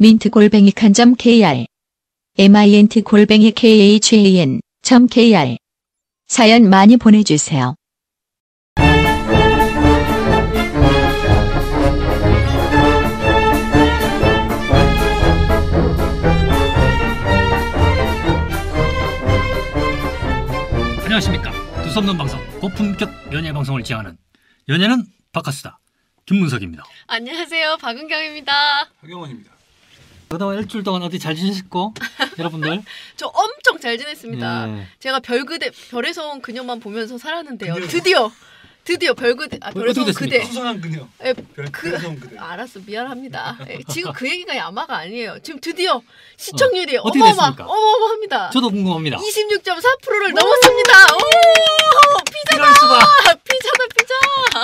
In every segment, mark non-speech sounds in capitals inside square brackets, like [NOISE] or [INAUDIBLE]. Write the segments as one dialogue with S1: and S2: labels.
S1: 민트 골뱅이 칸점 kr mint 골뱅이 khan 점 kr 사연 많이 보내주세요.
S2: 안녕하십니까 두섭는 방송 고품격 연예 방송을 지향하는 연예는 바카스다 김문석입니다.
S3: 안녕하세요. 박은경입니다.
S4: 박영원입니다.
S2: 그동안 일주일 동안 어디 잘 지내셨고 [LAUGHS] 여러분들
S3: 저 엄청 잘 지냈습니다.
S2: 예.
S3: 제가 별그대 별에서 온 그녀만 보면서 살았는데요.
S4: 그녀요?
S3: 드디어 드디어 별그대 아
S2: 어떻게
S3: 별에서 온? 그대.
S4: 수상한 그녀.
S3: 에,
S4: 별
S3: 그-
S4: 그래서 온 그대. [LAUGHS]
S3: 알았어 미안합니다. 예, 지금 그 얘기가 야마가 아니에요. 지금 드디어 시청률이
S2: 어, 어떻게
S3: 어마어마
S2: 됐습니까?
S3: 어마어마합니다.
S2: 저도 궁금합니다.
S3: 26.4%를 넘었습니다. 오 피자다. 피자다 피자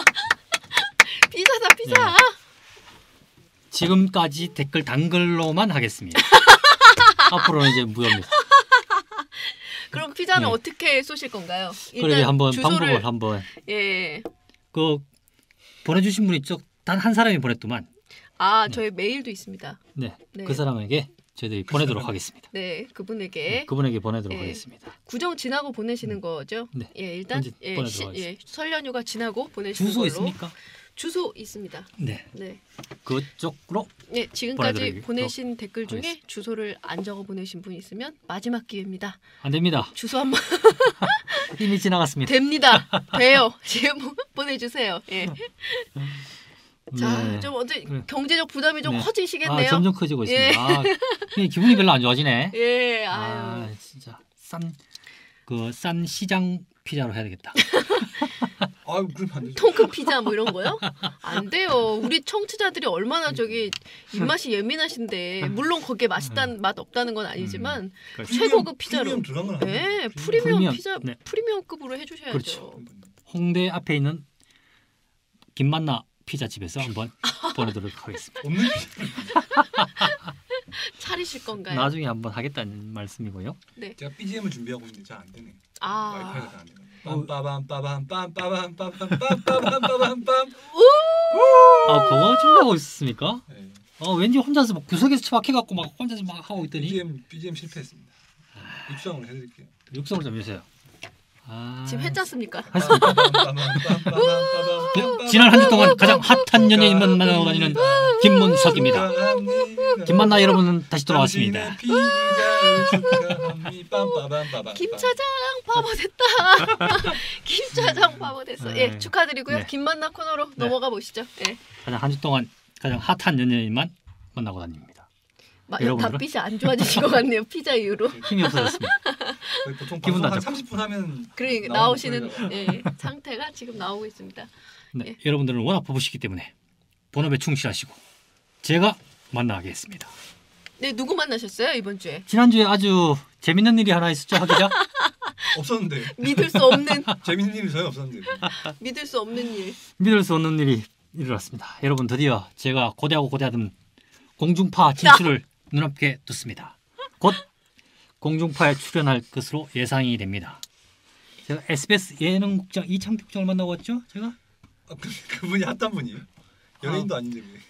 S3: [LAUGHS] 피자다 피자.
S2: 네. 지금까지 댓글 단글로만 하겠습니다. [LAUGHS] 앞으로는 이제 무효입니다.
S3: 그럼 피자는
S2: 네.
S3: 어떻게 쏘실 건가요?
S2: 그러게 한번
S3: 주소를
S2: 방법을 한번
S3: 예.
S2: 그 보내주신 분이 단한 사람이 보냈더만
S3: 아 저희 메일도 있습니다.
S2: 네,
S3: 네.
S2: 그 사람에게 저희들이 보내도록 하겠습니다.
S3: 네 그분에게
S2: 네, 그분에게 보내도록
S3: 예.
S2: 하겠습니다.
S3: 구정 지나고 보내시는 거죠?
S2: 네.
S3: 예, 일단 예, 시. 예, 설 연휴가 지나고 보내시는
S2: 주소
S3: 걸로.
S2: 있습니까?
S3: 주소 있습니다.
S2: 네,
S3: 네.
S2: 그쪽으로
S3: 예, 지금까지 보내신 댓글 중에
S2: 하겠습니다.
S3: 주소를 안 적어 보내신 분 있으면 마지막 기회입니다.
S2: 안 됩니다.
S3: 주소 한번 [LAUGHS]
S2: 이미 지나갔습니다.
S3: 됩니다. 돼요. [LAUGHS] 지금 보내주세요. 예. 자,
S2: 네.
S3: 좀 어제
S2: 그래.
S3: 경제적 부담이 좀
S2: 네.
S3: 커지시겠네요.
S2: 아, 점점 커지고
S3: 예.
S2: 있습니다. 아, 그냥 기분이 별로 안 좋아지네. [LAUGHS]
S3: 예,
S2: 아,
S3: 아유.
S2: 진짜 싼 그싼 시장 피자로 해야 되겠다. [LAUGHS]
S4: 아유 그러면.
S3: 통큰 피자 뭐 이런 거요? 안 돼요. 우리 청취자들이 얼마나 저기 입맛이 예민하신데 물론 거기에 맛있다는 맛 없다는 건 아니지만
S2: 그렇죠.
S3: 최고급 피자로.
S4: 프리미엄 들어간 건 아니에요.
S3: 네, 프리미엄,
S2: 프리미엄,
S3: 피자
S2: 네.
S3: 프리미엄급으로 해주셔야죠.
S2: 그렇죠. 홍대 앞에 있는 김만나 피자 집에서 한번 [LAUGHS] 보내도록 하겠습니다.
S4: 없는 [LAUGHS]
S3: 차리실 건가요?
S2: 나중에 한번 하겠다는 말씀이고요.
S4: 제가 BGM을 준비하고 있는데 잘 안 되네.
S3: 아,
S4: 와이파이가 잘 안 되네.
S2: 어.
S4: 빰빠밤 빠밤 빰빠밤 빠밤 빰빠밤 빠밤 빰.
S2: 아 그거 준비하고 있었습니까?
S4: 네.
S2: 어 왠지 혼자서 막 구석에서 처박혀갖고 막 혼자서 막 하고 있더니
S4: BGM BGM 실패했습니다. 입수함을 해드릴게요.
S2: 육성을 좀 주세요. 아,
S3: 지금 했잖습니까?
S2: 네, 지난 한 주 동안 가장 핫한 연예인만 만나고 다니는 김문석입니다. 김만나 여러분은 다시 돌아왔습니다.
S3: 김 차장 바보 됐다. 김 차장 바보 됐어.
S2: 네.
S3: 예, 축하드리고요.
S2: 네.
S3: 김만나 코너로 넘어가 보시죠. 예.
S2: 가장 한 주 동안 가장 핫한 연예인만 만나고 다닙니다.
S3: 막
S2: 여러분들은?
S3: 답빛이 안 좋아지신 것 같네요. 피자 이후로.
S2: 힘이 없어졌습니다. [LAUGHS]
S4: 보통
S2: 기분
S4: 방송 한
S2: 나죠.
S4: 30분 하면
S3: 그러니까 나오시는. 예, 상태가 지금 나오고 있습니다.
S2: 네,
S3: 예.
S2: 여러분들은 워낙 바쁘시기 때문에 본업에 충실하시고 제가 만나겠습니다.
S3: 네, 누구 만나셨어요 이번 주에?
S2: 지난 주에 아주 재밌는 일이 하나 있었죠, 하 기자? [LAUGHS]
S4: 없었는데
S3: 믿을 수 없는 [LAUGHS]
S4: 재밌는 일이 전혀 없었는데. [LAUGHS]
S3: 믿을 수 없는 일.
S2: 믿을 수 없는 일이 일어났습니다. 여러분 드디어 제가 고대하고 고대하던 공중파 진출을 눈앞에 뒀습니다. 곧 공중파에 출연할 것으로 예상이 됩니다. 제가 SBS 예능국장 이창규 국장을 만나고 왔죠, 제가?
S4: 아, 그, 그분이 핫한 분이에요. 연예인도 아닌데 왜?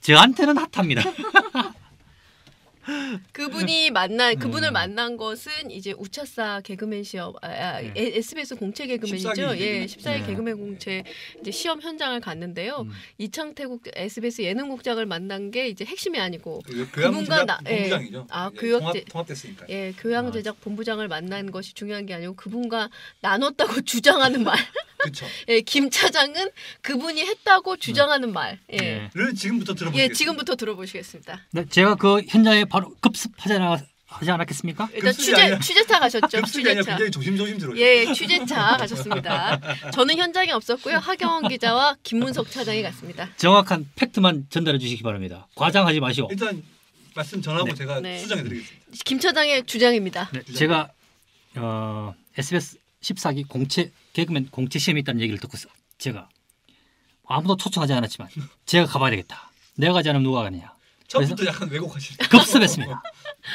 S2: 저한테는 핫합니다. [LAUGHS]
S3: 그분이 만난
S2: 네.
S3: 그분을 만난 것은 이제 우차사 개그맨 시험 아, 아,
S2: 네.
S3: 에- SBS 공채 개그맨이죠.
S4: 14기
S3: 예,
S4: 개그맨.
S3: 14기
S2: 네.
S3: 개그맨 공채 이제 시험 현장을 갔는데요.
S2: 음.
S3: 이창태국 SBS 예능국장을 만난 게 이제 핵심이 아니고
S4: 그
S3: 그분과 나- 예. 아,
S4: 이제
S3: 교육
S4: 통합,
S3: 제-
S4: 통합 됐으니까.
S3: 예,
S2: 아.
S3: 교양 제작 본부장을 만난 것이 중요한 게 아니고 그분과 나눴다고 [LAUGHS] 주장하는 말.
S4: 그렇죠. [LAUGHS]
S3: 예, 김 차장은 그분이 했다고 주장하는 말. 예.
S2: 네.
S4: 를 지금부터 들어보겠습니다.
S3: 예, 지금부터 들어보시겠습니다.
S2: 네, 제가 그 현장에 바로 급습하지 않- 하지 않았겠습니까?
S3: 일단 취재
S4: 아니라-
S3: 취재차 가셨죠. 취재차.
S4: 굉장히 조심조심 들어요.
S3: 예, 취재차 가셨습니다. 저는 현장에 없었고요. 하경원 기자와 김문석 차장이 갔습니다.
S2: 정확한 팩트만 전달해 주시기 바랍니다. 과장하지 마시고.
S4: 일단 말씀 전하고
S2: 네.
S4: 제가
S3: 네.
S4: 수정해 드리겠습니다.
S3: 김 차장의 주장입니다.
S2: 네, 제가 어, SBS 14기 공채 개그맨 공채 시험이 있다는 얘기를 듣고서 제가 아무도 초청하지 않았지만 제가 가봐야 되겠다. 내가 가지 않으면 누가 가느냐.
S4: 처음부터 약간 왜곡하시네.
S2: 급습했습니다.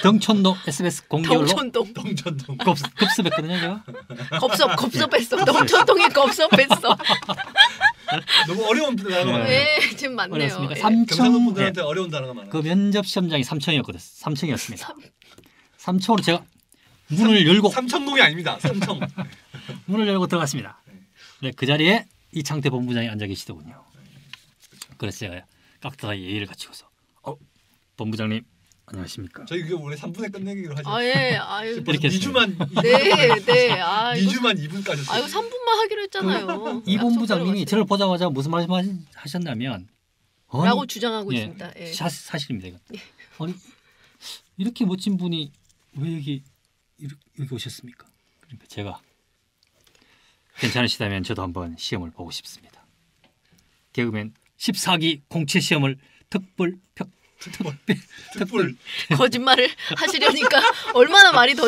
S2: 등촌도 SBS 공개열로
S3: 덩촌동
S4: 동전동.
S2: 급습, 급습했거든요, 제가.
S3: 겁섭 겁섭했어. 덩촌동이 겁섭했어.
S4: 너무 어려운 단어가
S2: 네.
S4: 많아요.
S3: 예, 지금 많네요.
S2: 어렵습니까?
S3: 예.
S2: 삼청
S4: 경상도
S2: 네.
S4: 분들한테 어려운 단어가 많아요.
S2: 그 면접 시험장이 3층이었거든. 3층이었습니다. 3층으로 제가 문을 열고
S4: 삼천동이 아닙니다. 삼청. [LAUGHS]
S2: 문을 열고 들어갔습니다.
S4: 네.
S2: 네, 그 자리에 이창태 본부장이 앉아 계시더군요. 그래서 제가 깍듯하게 예의를 갖추고서 어, 본부장님 안녕하십니까?
S4: 저희 그게 원래 3분에 끝내기로 하죠.
S3: 아 예, 아유.
S2: 이렇게
S4: 2주만 [LAUGHS]
S3: 네, 네. 아 이거
S4: 2주만 2분까지.
S3: 아 이거 3분만 하기로 했잖아요.
S2: 이 본부장님이 저를 보자마자 무슨 말씀하셨냐면 아니,
S3: 라고 주장하고
S2: 예,
S3: 있습니다. 예.
S2: 사, 사실입니다. 이건. 아니 이렇게 멋진 분이 왜 여기 여기 오셨습니까? 그러니까 제가 괜찮으시다면 저도 한번 시험을 보고 싶습니다. 개그맨 14기 공채 시험을 특별 벽 특별
S4: 특불.
S3: 거짓말을 하시려니까 얼마나 말이 더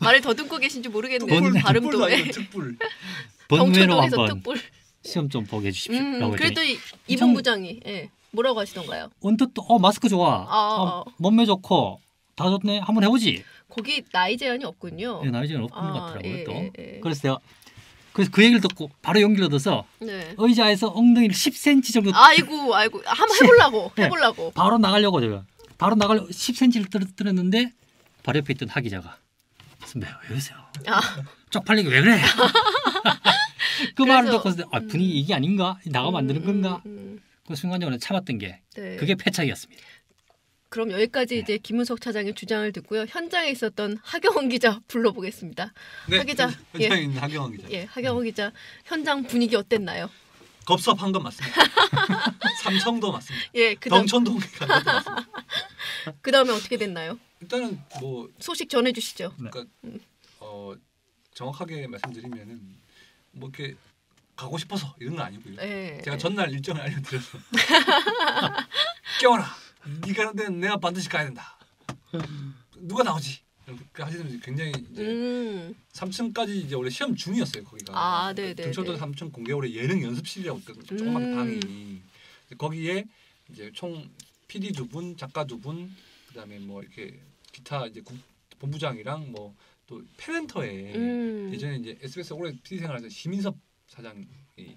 S3: 말을 더듬고 계신지 모르겠네요.
S2: 뭔-
S3: 발음도 왜
S4: 특불. [LAUGHS]
S3: 경천동에서
S2: 한번. 시험 좀 보게 해주십시오.
S3: 음, 그래도
S2: 했더니
S3: 이, 이
S2: 참-
S3: 본부장이 예. 뭐라고 하시던가요?
S2: 언뜻 또어 마스크 좋아.
S3: 아,
S2: 어, 몸매 좋고 다 좋네. 한번 해보지.
S3: 거기 나이 제한이 없군요.
S2: 네, 나이 는 없는
S3: 아,
S2: 것 같더라고요
S3: 예,
S2: 또.
S3: 예, 예.
S2: 그래서 그래서 그 얘기를 듣고 바로 용기를 얻어서
S3: 네.
S2: 의자에서 엉덩이를 10cm 정도
S3: 아이고 아이고 한번 해보려고
S2: 네.
S3: 해보려고.
S2: 바로 나가려고 제가 바로 나가려 10cm를 떨, 떨었는데 바로 옆에 있던 하 기자가 선배 왜 그러세요?
S3: 아
S2: 쪽팔리게 왜 그래? [LAUGHS] 그 말을 듣고 아, 분위기 이게 아닌가? 나가면 안 되는
S3: 음,
S2: 건가?
S3: 음, 음.
S2: 그 순간적으로 참았던 게
S3: 네.
S2: 그게 패착이었습니다.
S3: 그럼 여기까지
S2: 네.
S3: 이제 김은석 차장의 주장을 듣고요. 현장에 있었던 하경원 기자 불러보겠습니다.
S4: 네.
S3: 하 기자,
S4: 현장에 있는 하경원 기자.
S3: 예, 하경원 기자 현장 분위기 어땠나요?
S4: 겁섭한 건 맞습니다. [LAUGHS] 삼청도 맞습니다.
S3: 예, 그다음
S4: 간 것도 맞습니다. [LAUGHS]
S3: 그 다음에 어떻게 됐나요?
S4: 일단은 뭐
S3: 소식 전해주시죠.
S4: 그러니까 어, 정확하게 말씀드리면은 뭐 이렇게 가고 싶어서 이런 건 아니고요.
S3: 예.
S4: 제가 전날 일정을 알려드려서 [LAUGHS] 깨워라. 네가 하는 데는 내가 반드시 가야 된다. 누가 나오지? 이렇게 하시면 굉장히 이제
S3: 음,
S4: 3층까지 이제 원래 시험 중이었어요 거기가.
S3: 아, 네, 네,
S4: 등촌도
S3: 네.
S4: 3층 공개홀에 예능 연습실이라고 있거든요. 조그만
S3: 음.
S4: 방이. 거기에 이제 총 PD 두 분, 작가 두 분, 그다음에 뭐 이렇게 기타 이제 국, 본부장이랑 뭐 또 페멘터에
S3: 음.
S4: 예전에 이제 SBS 오래 PD 생활하던 시민섭 사장이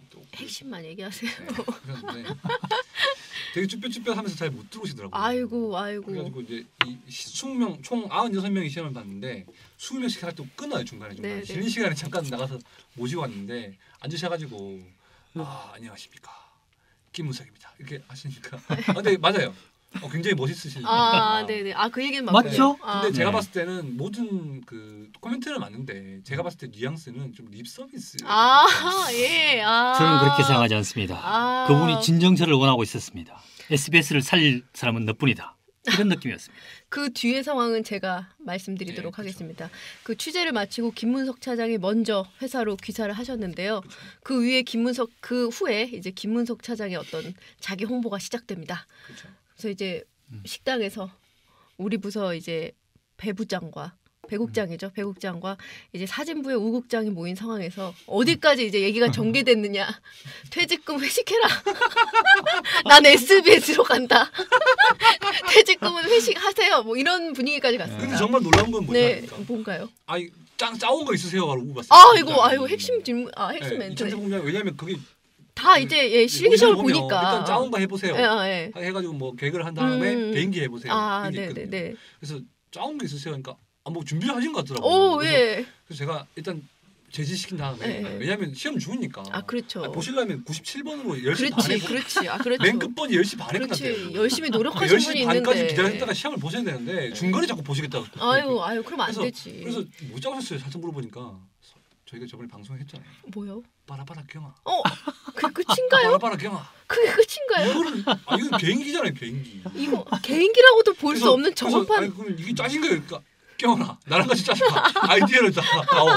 S4: 또
S3: 핵심만 얘기하세요.
S4: 네, [LAUGHS] 되게 쭈뼛쭈뼛하면서 잘 못 들어오시더라고요.
S3: 아이고, 아이고.
S4: 그래가지고 이제 이 20명 총 96명이 시험을 봤는데 20명씩 할때 끊어요 중간에 중간에
S3: 네, 네.
S4: 쉬는 시간에 잠깐 나가서 모시고 왔는데 앉으셔가지고 아 안녕하십니까 김문석입니다 이렇게 하시니까 아, 근데 맞아요 어, 굉장히 멋있으시네요
S3: 아, 네네. 아, 그 얘기는
S2: 맞죠?
S3: 아,
S4: 근데 제가
S2: 네.
S4: 봤을 때는 모든 그 코멘트는 맞는데 제가 봤을 때 뉘앙스는 좀 립 서비스
S3: 아, [LAUGHS] 예. 아.
S2: 저는 그렇게 생각하지 않습니다.
S3: 아.
S2: 그분이 진정서를 원하고 있었습니다. SBS를 살릴 사람은 너뿐이다. 이런 느낌이었습니다. [LAUGHS]
S3: 그 뒤의 상황은 제가 말씀드리도록
S4: 네, 그렇죠.
S3: 하겠습니다. 그 취재를 마치고 김문석 차장이 먼저 회사로 귀사를 하셨는데요.
S4: 그쵸.
S3: 그 위에 김문석 그 후에 이제 김문석 차장의 어떤 자기 홍보가 시작됩니다.
S4: 그렇죠.
S3: 그래서 이제
S2: 음.
S3: 식당에서 우리 부서 이제 배부장과 배국장이죠. 배국장과 이제 사진부의 우국장이 모인 상황에서 어디까지 이제 얘기가 전개됐느냐. [LAUGHS] 퇴직금 회식해라. [LAUGHS] 난 SBS로 간다. [LAUGHS] 퇴직금은 회식하세요. 뭐 이런 분위기까지
S4: 근데
S3: 갔습니다.
S4: 정말 놀라운 건 뭐냐
S3: 네, 뭔가요?
S4: 아니 짱 짜온 거 있으세요? 라고 물어봤어요.
S3: 아 이거 핵심 질문 아 핵심
S4: 네,
S3: 멘트.
S4: 이창재 본부장 왜냐하면 그게
S3: 다 이제 예, 실기시험을
S4: 보면
S3: 보니까.
S4: 일단 거 해보세요.
S3: 예, 아, 예.
S4: 해가지고 뭐 개그를 한 다음에
S3: 음.
S4: 개인기 해보세요.
S3: 아,
S4: 이게
S3: 네, 네. 네.
S4: 그래서 짜온 거 있으세요? 그러니까 아, 뭐 준비를 하신 것 같더라고요.
S3: 오,
S4: 그래서,
S3: 예.
S4: 그래서 제가 일단 제지시킨 다음에
S3: 네, 네.
S4: 왜냐하면 시험 중이니까.
S3: 아, 그렇죠.
S4: 아니, 보시려면 97번으로 10시 반에
S3: 그렇지,
S4: 보-
S3: 그렇지. 아, 그렇죠.
S4: 맨 끝번이 10시 반에
S3: 그렇지.
S4: 끝났대요.
S3: 열심히 노력하신
S4: 10시
S3: 분이
S4: 반까지
S3: 있는데.
S4: 기다렸다가 시험을 보셔야 되는데 중간에 자꾸 보시겠다고.
S3: 아유, 아유, 그럼 안
S4: 그래서-
S3: 되지.
S4: 그래서 뭐 짜오셨어요? 살짝 물어보니까 서- 저희가 저번에 방송했잖아요.
S3: 뭐요?
S4: 빠라빠라 경아.
S3: 어, 그 끝인가요?
S4: 빠라빠라 경아.
S3: 그게 끝인가요?
S4: 이거를 아 이건 개인기잖아요, 개인기.
S3: 이거 개인기라고도 볼 수 없는 정판.
S4: 아니, 그럼 이게 짜신 거예요. 그러니까 깨어나. 나랑 같이 짜셔봐. 아이디어를 다 가오.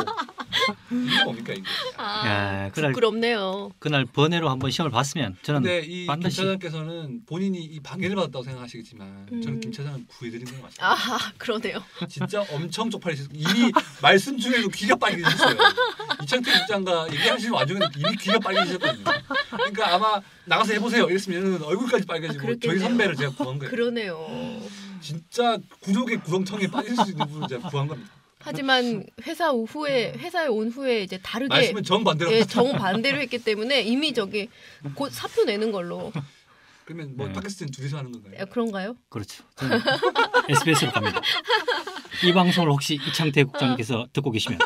S4: 이게 뭡니까 이게?
S3: 아,
S2: 야, 그날
S3: 부끄럽네요.
S2: 그날 번외로 한번 시험을 봤으면 저는
S4: 근데 이김
S2: 반드시
S4: 차장께서는 본인이 이 방해를 받았다고 생각하시겠지만
S3: 음.
S4: 저는 김 차장을 구해드린 건 맞습니다.
S3: 아, 그러네요.
S4: 진짜 엄청 쪽팔리셨어요. 이미 말씀 중에도 귀가 빨개지셨어요. 이창태 국장과 얘기하시는 와중에 이미 귀가 빨개지셨거든요. 그러니까 아마 나가서 해보세요. 이랬으면 얼굴까지 빨개지고
S3: 아.
S4: 저희 선배를 제가 구한 거예요.
S3: 그러네요.
S4: 진짜 구족의 구렁텅이에 빠질 수 있는 분을 제가 구한 겁니다.
S3: 하지만 회사 후에 회사에 온 후에 이제 다르게
S4: 말씀은 정 반대로.
S3: 예, 정 반대로 했기 때문에 이미 저기 곧 사표 내는 걸로
S4: 그러면 뭐
S2: 네.
S4: 팟캐스트는 둘이서 하는 건가요?
S3: 예, 그런가요?
S2: 그렇죠. 저는 SBS로 갑니다. 이 방송을 혹시 이창태 국장님께서 듣고 계시면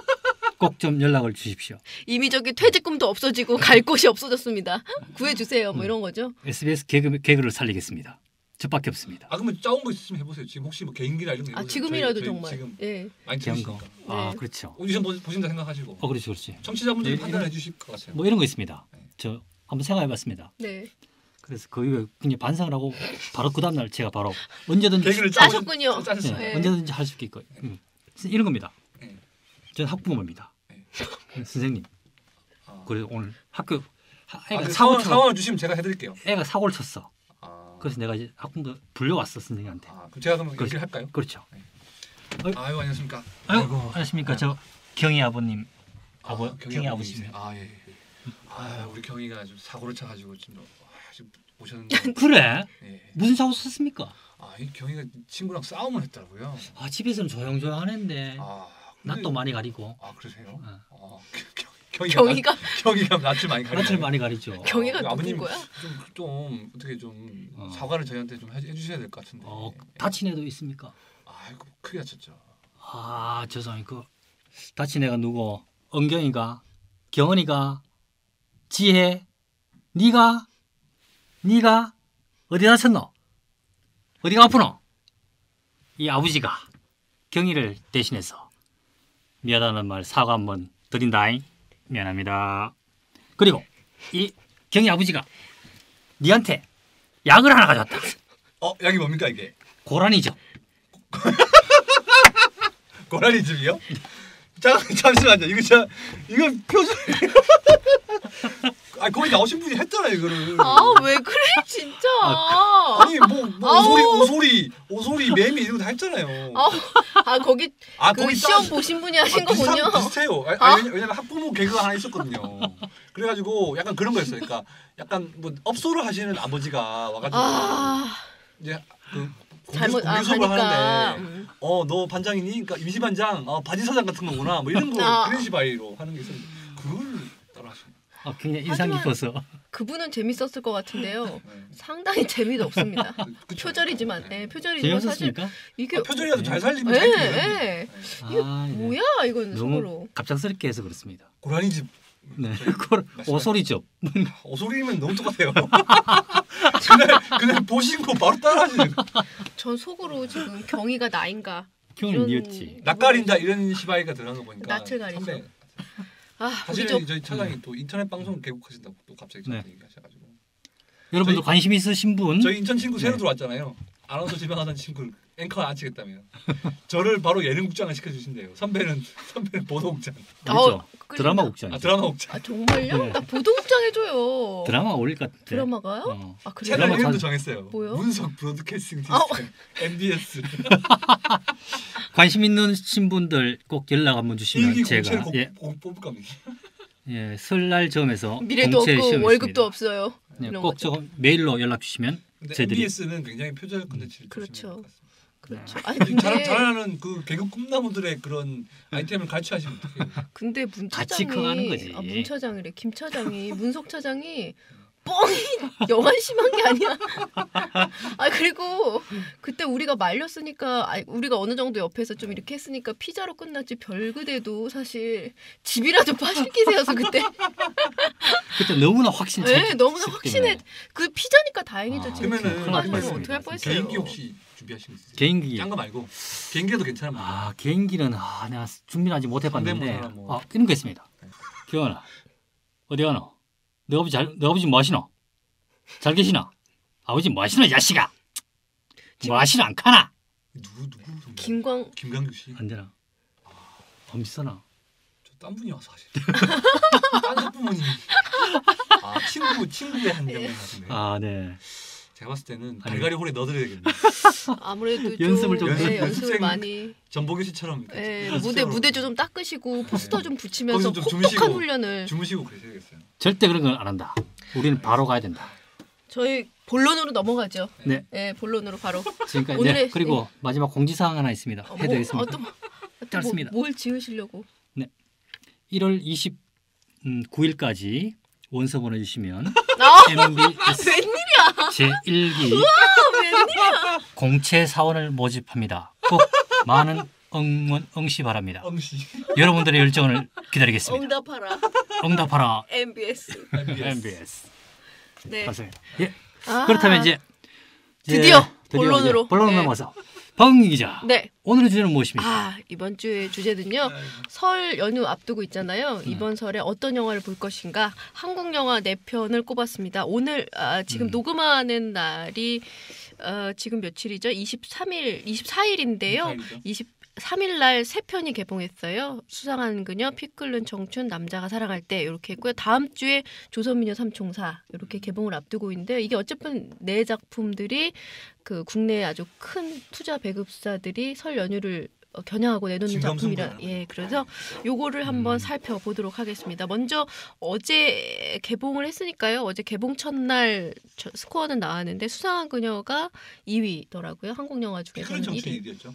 S2: 꼭 좀 연락을 주십시오.
S3: 이미 저기 퇴직금도 없어지고 갈 곳이 없어졌습니다. 구해주세요. 뭐 이런 거죠.
S2: SBS 개그, 개그를 살리겠습니다. 저밖에 없습니다.
S4: 아 그러면 짜온 거 있으면 해보세요. 지금 혹시 뭐 개인기나 이런 거
S3: 아. 지금이라도
S4: 저희- 저희
S3: 정말
S4: 지금
S3: 예.
S4: 많이
S2: 그냥
S4: 들으시니까
S2: 거. 아
S3: 네.
S2: 그렇죠.
S4: 오디션 보- 보신다 생각하시고
S2: 어 그렇지 그렇지.
S4: 청취자분들이
S2: 네,
S4: 판단해 주실 것 같아요.
S2: 뭐 이런 거 있습니다.
S4: 네.
S2: 저 한번 생각해봤습니다.
S3: 네.
S2: 그래서 그 이후에 굉장히 반성을 하고 바로 그 다음날 제가 바로 언제든지
S3: 짜셨군요.
S4: 짜고- 짜셨어요.
S2: 네,
S3: 네.
S2: 언제든지 할 수 있고 음. 이런 겁니다.
S4: 네.
S2: 저는 학부모입니다.
S4: 네.
S2: 선생님.
S4: 아.
S2: 그래서 오늘 학교 하-
S4: 아,
S2: 애가
S4: 그
S2: 사고
S4: 상황을 주시면 제가 해드릴게요.
S2: 애가 사고를 쳤어.
S4: 아,
S2: 그래서 내가 이제 학부모 불려왔어 선생님한테.
S4: 아, 그럼 제가 그럼. 얘기를 할까요?
S2: 그렇죠.
S4: 아유 안녕하십니까.
S2: 아유,
S4: 아이고.
S2: 안녕하십니까. 저 경희 아버님.
S4: 아,
S2: 아버 경희
S4: 아버님이세요?
S2: 아버지세요.
S4: 아 예. 예. 아 우리 경희가 좀 사고를 쳐가지고 좀 아, 지금 오셨는데. [LAUGHS]
S2: 그래?
S4: 예.
S2: 무슨 사고 쳤습니까?
S4: 아이 경희가 친구랑 싸움을 했더라고요.
S2: 아 집에서는 조용조용하는데
S4: 아
S2: 낯도 많이 가리고
S4: 아 그러세요?
S2: 어.
S4: 어, 경- 경희가
S3: 경희가
S4: 낯을 많이 가리고.
S2: 낯을 많이 가리죠.
S3: 경희가
S4: 어, 아버님
S3: 거야?
S4: 좀, 좀 어떻게 좀
S2: 어.
S4: 사과를 저희한테 좀 해- 해주셔야 될 것 같은데.
S2: 어, 다친 애도 있습니까?
S4: 아이고 크게 다쳤죠.
S2: 아 죄송해요. 그 다친 애가 누구? 은경이가, 경은이가, 지혜, 네가, 네가 어디 다쳤노? 어디가 아프노? 이 아버지가 경희를 대신해서 미안하다는 말 사과 한번 드린다잉. 미안합니다. 그리고 이 경희 아버지가 니한테 약을 하나 가져왔다.
S4: 어 여기 뭡니까 이게?
S2: 고라니죠.
S4: 고라니 집이요? [LAUGHS] 잠 잠시만요. 이거 진짜 이거 표정. [LAUGHS] 아 거기 나오신 분이 했잖아요 이거를.
S3: 아 왜 그래 진짜?
S4: 아 니 뭐, 뭐
S3: 아우.
S4: 오소리 오소리 오소리 매미 이런 거 다 했잖아요.
S3: 아, 아 거기 아그 시험 보신 분이 하신
S4: 아, 비슷한-
S3: 거군요.
S4: 비슷해요. 아,
S3: 아.
S4: 아. 왜냐- 왜냐면 학부모 개그가 하나 있었거든요. 그래가지고 약간 그런 거였어요. 그러니까 약간 뭐 업소를 하시는 아버지가 와가지고
S3: 아
S4: 이제 그
S3: 잘못 아 가니까.
S4: 하는데
S3: 음.
S4: 어너 반장이니? 그러니까 임시 반장, 어 바지 사장 같은 거구나. 뭐 이런 거
S3: 아.
S4: 그런 시바이로 하는 게 있었는데 그걸 따라 하시는.
S2: 아, 굉장히 인상
S3: 하지만-
S2: 깊어서.
S3: 그분은 재밌었을 것 같은데요.
S4: 네.
S3: 상당히 재미도 없습니다. [LAUGHS]
S4: 그쵸.
S3: 표절이지만, 네, 표절이지만 사실
S2: 재밌었습니까?
S3: 이게
S4: 아, 표절이라도 잘 살리면
S3: 예,
S4: 잘.
S3: 예. 이게
S2: 아, 네.
S3: 뭐야 이건
S2: 너무
S3: 속으로.
S2: 갑작스럽게 해서 그렇습니다.
S4: 고라니 집
S2: 네, 그걸 오소리죠.
S4: 오소리면 [LAUGHS] 너무 똑같아요. [LAUGHS] 그날 그날 보신 거 바로 따라하시는. 거.
S3: 전 속으로 지금 경희가 나인가.
S2: 니었지.
S4: 낯가린다 이런 시바이가 들어간 거 보니까
S3: 낯을 가리죠. 아
S4: 사실은
S3: 좀
S4: 저희 차장이 또 인터넷 방송 개국하신다고 또 갑자기 저한테 얘기하셔가지고
S2: 여러분들
S4: 저희-
S2: 관심 있으신 분
S4: 저희 인천 친구 새로
S2: 네.
S4: 들어왔잖아요. 아나운서 지망하던 친구 앵커 안 치겠다며. 저를 바로 예능국장을 시켜주신대요. 선배는 선배는 보도국장.
S2: 그렇죠.
S3: 어, 끌린다.
S2: 드라마 국장.
S4: 아 드라마국장.
S3: 아 정말요?
S2: 네.
S3: 나 보도국장 해줘요.
S2: 드라마 어울릴 것 같아.
S3: 드라마가요?
S2: 어.
S3: 아 그래요?
S4: 채널
S2: 드라마
S4: 이름도
S2: 잘-
S4: 정했어요.
S3: 뭐요?
S4: 문석 브로드캐스팅
S3: 아,
S4: 시스템 MBS. [LAUGHS]
S2: 관심 있는 신분들 꼭 연락 한번 주시면 제가
S4: 꼭,
S2: 예,
S4: 꼭 뽑을 겁니다.
S2: 예, 설날 점에서
S3: 미래도
S2: 공채
S3: 없고
S2: 시험이
S3: 월급도. 없어요.
S2: 네,
S3: 이런
S2: 꼭
S3: 거죠.
S2: 저 메일로 연락 주시면 저희들이
S4: MBS는 굉장히 표절 컨텐츠를
S3: 그렇죠. 그렇죠. 아니
S4: 잘,
S3: 근데
S4: 잘하는 그 개그 꿈나무들의 그런 아이템을 가르쳐하시면 어떡해요.
S3: 근데 문
S2: 같이 커가는
S3: 차장이
S2: 거지.
S3: 아, 문 차장이래 김 차장이 문석 차장이 뻥이 [LAUGHS] 여간 심한 게 아니야. [LAUGHS] 아 그리고 그때 우리가 말렸으니까 아, 우리가 어느 정도 옆에서 좀 이렇게 했으니까 피자로 끝났지 별그대도 사실 집이라도 파시키세요서 그때 [LAUGHS]
S2: 그때 너무나 확신
S3: 네,
S2: 차-
S3: 너무나 확신해
S2: 때문에.
S3: 그 피자니까 다행이죠
S2: 아,
S3: 지금
S4: 그러면은.
S3: 어떻게 할 뻔했어요.
S4: 개인기 혹시 준비하신 거 있으세요?
S2: 개인기
S4: 짠거 말고 개인기라도 괜찮으면
S2: 아 개인기는 아 내가 준비는 아직 못 해봤는데
S4: 뭐.
S2: 아 이런 거 있습니다. 기원아 어디 가노? 너 아버지 잘, 너 아버지 뭐 하시노? 잘 계시나? 아버지 뭐 하시노 이 자식아? 뭐 하시노 안 카나?
S4: 누구 누구 선배?
S3: 김광
S4: 김강규 씨.
S2: 안 되나? 안 비싸나?
S4: 저딴 분이 와서 하실. [LAUGHS] 딴 학부모님. 아 친구 친구의 한 명이 하시네.
S2: 아 네.
S4: 제가 봤을 때는. 달걀이 홀에 넣어드려야겠네.
S3: 아무래도 좀,
S2: 연습을 좀
S3: 네,
S4: 연습-
S3: 연습을 많이
S4: 전보기 씨처럼
S3: 예,
S4: 연습생으로
S3: 무대 무대도 좀 닦으시고 포스터 좀 붙이면서
S4: 좀
S3: 혹독한
S4: 주무시고.
S3: 훈련을
S4: 주무시고 그러셔야겠어요.
S2: 절대 그런 건 안 한다. 우리는 바로 가야 된다.
S3: 저희 본론으로 넘어가죠.
S2: 네.
S3: 예, 본론으로 바로.
S2: 지금까지
S3: 오늘의-
S2: 네. 그리고 마지막 공지사항 하나 있습니다.
S3: 어, 뭐,
S2: 해드리겠습니다.
S3: 어떤
S2: 짧습니다. [LAUGHS]
S3: 뭐, 뭘 지으시려고?
S2: 1월 29일까지 원서 보내주시면 [LAUGHS]
S3: 아,
S2: MBS [LAUGHS]
S3: 웬일이야?
S2: 제 1기
S3: 웬일이야?
S2: 공채 사원을 모집합니다. 꼭 많은 응원 응시 바랍니다.
S4: 엉시. [LAUGHS]
S2: 여러분들의 열정을 기다리겠습니다.
S3: 응답하라.
S2: 응답하라
S3: MBS.
S2: MBS.
S3: 네.
S2: 가세요. 예.
S3: 아,
S2: 그렇다면 이제
S3: 드디어
S2: 이제
S3: 본론으로.
S2: 본론
S3: 네.
S2: 넘어서 박은기 기자.
S3: 네.
S2: 오늘의 주제는 무엇입니까?
S3: 아 이번 주의 주제는요. 설 연휴 앞두고 있잖아요. 이번 설에 어떤 영화를 볼 것인가 한국 영화 네 편을 꼽았습니다. 오늘 아, 지금
S2: 음.
S3: 녹음하는 날이 어, 지금 며칠이죠? 23일, 24일인데요. 23일 날 세 편이 개봉했어요. 수상한 그녀, 피 끓는 청춘, 남자가 사랑할 때 이렇게 했고요. 다음 주에 조선미녀 삼총사 이렇게 개봉을 앞두고 있는데 이게 어쨌든 네 작품들이 그 국내 아주 큰 투자 배급사들이 설 연휴를 어, 겨냥하고 내놓는. 작품이라 예 그래서 요거를 한번
S2: 음.
S3: 살펴보도록 하겠습니다. 먼저 어제 개봉을 했으니까요. 어제 개봉 첫날 저- 스코어는 나왔는데 수상한 그녀가 2위더라고요. 한국 영화 중에서는
S4: 피크는
S3: 1위.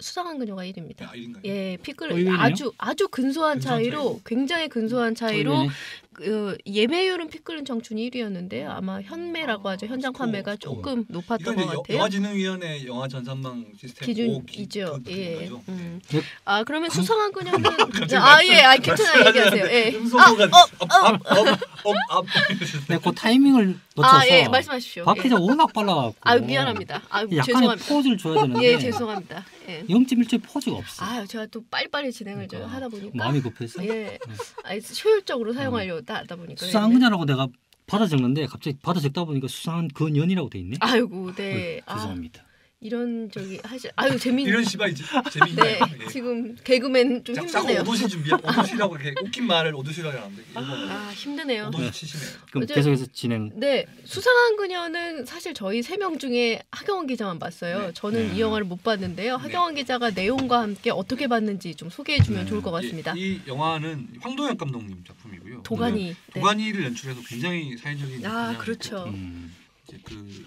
S3: 수상한 그녀가 1위입니다.
S4: 아?
S3: 예, 피클
S2: 어.
S3: 아주 아주 근소한
S4: 근소한
S3: 차이로
S4: 차이로.
S3: 굉장히 근소한 차이로
S2: 의외네.
S3: 그 예매율은 피끓는 청춘이 1위였는데 아마 현매라고 하죠. 현장
S4: 스코어,
S3: 판매가
S4: 스코어.
S3: 조금 높았던 것 같아요.
S4: 영화진흥위원회 영화 전산망 시스템 기-
S3: 기준이죠.
S4: 그-
S3: 예. 음.
S2: 예.
S3: 아 그러면 수상한 [LAUGHS] 그녀는
S4: 갑자기
S3: 아 예, 아 괜찮아요 얘기하세요. 예.
S4: 음소거가
S3: 아, 어,
S4: 업업업업
S2: 네, 그 타이밍을 놓쳐서
S3: 아 예, 말씀하십시오.
S2: 박
S3: 예.
S2: 기자 워낙 빨라갖고
S3: 아 미안합니다. 아
S2: 약간의
S3: 죄송합니다.
S2: 포즈를 줘야 되는데
S3: 예, 죄송합니다. 예.
S2: 0.1초의 포즈가 없어.
S3: 아 제가 또 빨리빨리 진행을 좀
S2: 그러니까
S3: 하다 보니까
S2: 마음이 급해서
S3: 예, 아, 효율적으로 사용하려 고 하다 보니까
S2: 수상한
S3: 예.
S2: 그녀라고 내가 받아 적는데 갑자기 받아 적다 보니까 수상한 그년이라고 돼 있네.
S3: 아이고 네.
S2: 어,
S3: 아,
S2: 죄송합니다.
S3: 이런 저기 하시 아유 재밌
S4: 이런 시발 이제
S3: 네
S4: 재미있나요? 예.
S3: 지금 개그맨 좀
S4: 자- 자꾸
S3: 힘드네요.
S4: 오도시 준비해 오도시라고 이렇게 웃긴 말을 오도시라고 하는데 이거는
S3: 아 힘드네요.
S4: 오도시 치시네.
S2: 그럼
S3: 어제-
S2: 계속해서 진행.
S3: 네 수상한 그녀는 사실 저희 세 명 중에 하경원 기자만 봤어요.
S4: 네.
S3: 저는
S2: 네.
S3: 이 영화를 못 봤는데요.
S4: 네.
S3: 하경원 기자가 내용과 함께 어떻게 봤는지 좀 소개해 주면
S2: 네.
S3: 좋을 것 같습니다.
S4: 이, 이 영화는 황도현 감독님 작품이고요.
S3: 도가니. 네.
S4: 도가니를 연출해서 굉장히 사회적인
S3: 아 그렇죠.
S4: 했고,
S2: 음.
S4: 이제 그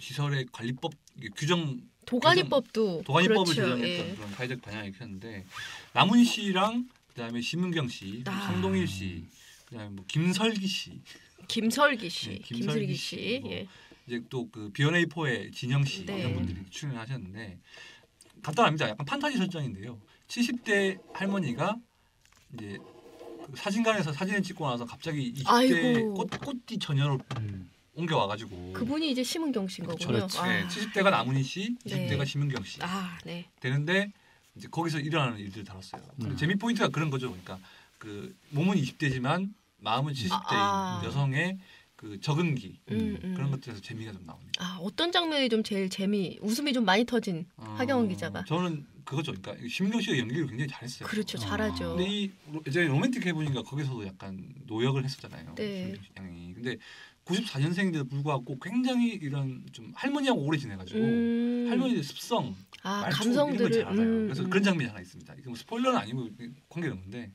S4: 시설의 관리법 규정
S3: 도가니법도
S4: 도가니법을
S3: 그렇죠.
S4: 제정했던
S3: 예.
S4: 그런 사회적 방향이 켰는데 남훈 씨랑 그다음에 심은경 씨,
S3: 아.
S4: 성동일 씨, 그다음에 뭐 김설기 씨,
S3: 김설기 씨,
S4: 네,
S3: 김슬기
S4: 김설기
S3: 씨.
S4: 씨, 뭐
S3: 예.
S4: 이제 또그 비연의 포의 진영 씨
S3: 네.
S4: 이런 분들이 출연하셨는데 간단합니다. 약간 판타지 설정인데요. 70대 할머니가 이제 그 사진관에서 사진을 찍고 나서 갑자기 20대
S3: 아이고.
S4: 꽃, 꽃띠 처녀로
S2: 음.
S4: 옮겨와가지고
S3: 그분이 이제 심은경 씨인 거군요.
S2: 그렇죠.
S4: 네, 70대가 남훈이 씨,
S3: 네.
S4: 20대가 심은경 씨
S3: 아 네.
S4: 되는데 이제 거기서 일어나는 일들을 다뤘어요. 근데
S2: 음.
S4: 재미 포인트가 그런 거죠. 그러니까 그 몸은 20대지만 마음은 70대인
S3: 아.
S4: 여성의 그 적응기
S3: 음, 음.
S4: 그런 것들에서 재미가 좀 나옵니다.
S3: 아 어떤 장면이 좀 제일 재미 웃음이 좀 많이 터진
S4: 어,
S3: 하경원 기자가
S4: 저는 그거죠. 그러니까 심경 씨가 연기를 굉장히 잘했어요.
S3: 그렇죠
S2: 어.
S3: 잘하죠.
S4: 근데 이 로- 예전에 로맨틱 해보니까 거기서도 약간 노역을 했었잖아요.
S3: 네.
S4: 양이. 근데 94년생인데도 불구하고 굉장히 이런 좀 할머니하고 오래 지내가지고
S3: 음.
S4: 할머니의 습성,
S3: 아
S4: 말투
S3: 감성들을
S4: 이런 걸 잘 알아요.
S3: 음,
S4: 그래서
S3: 음.
S4: 그런 장면이 하나 있습니다. 이거 뭐 스포일러는 아니고 관계는 없는데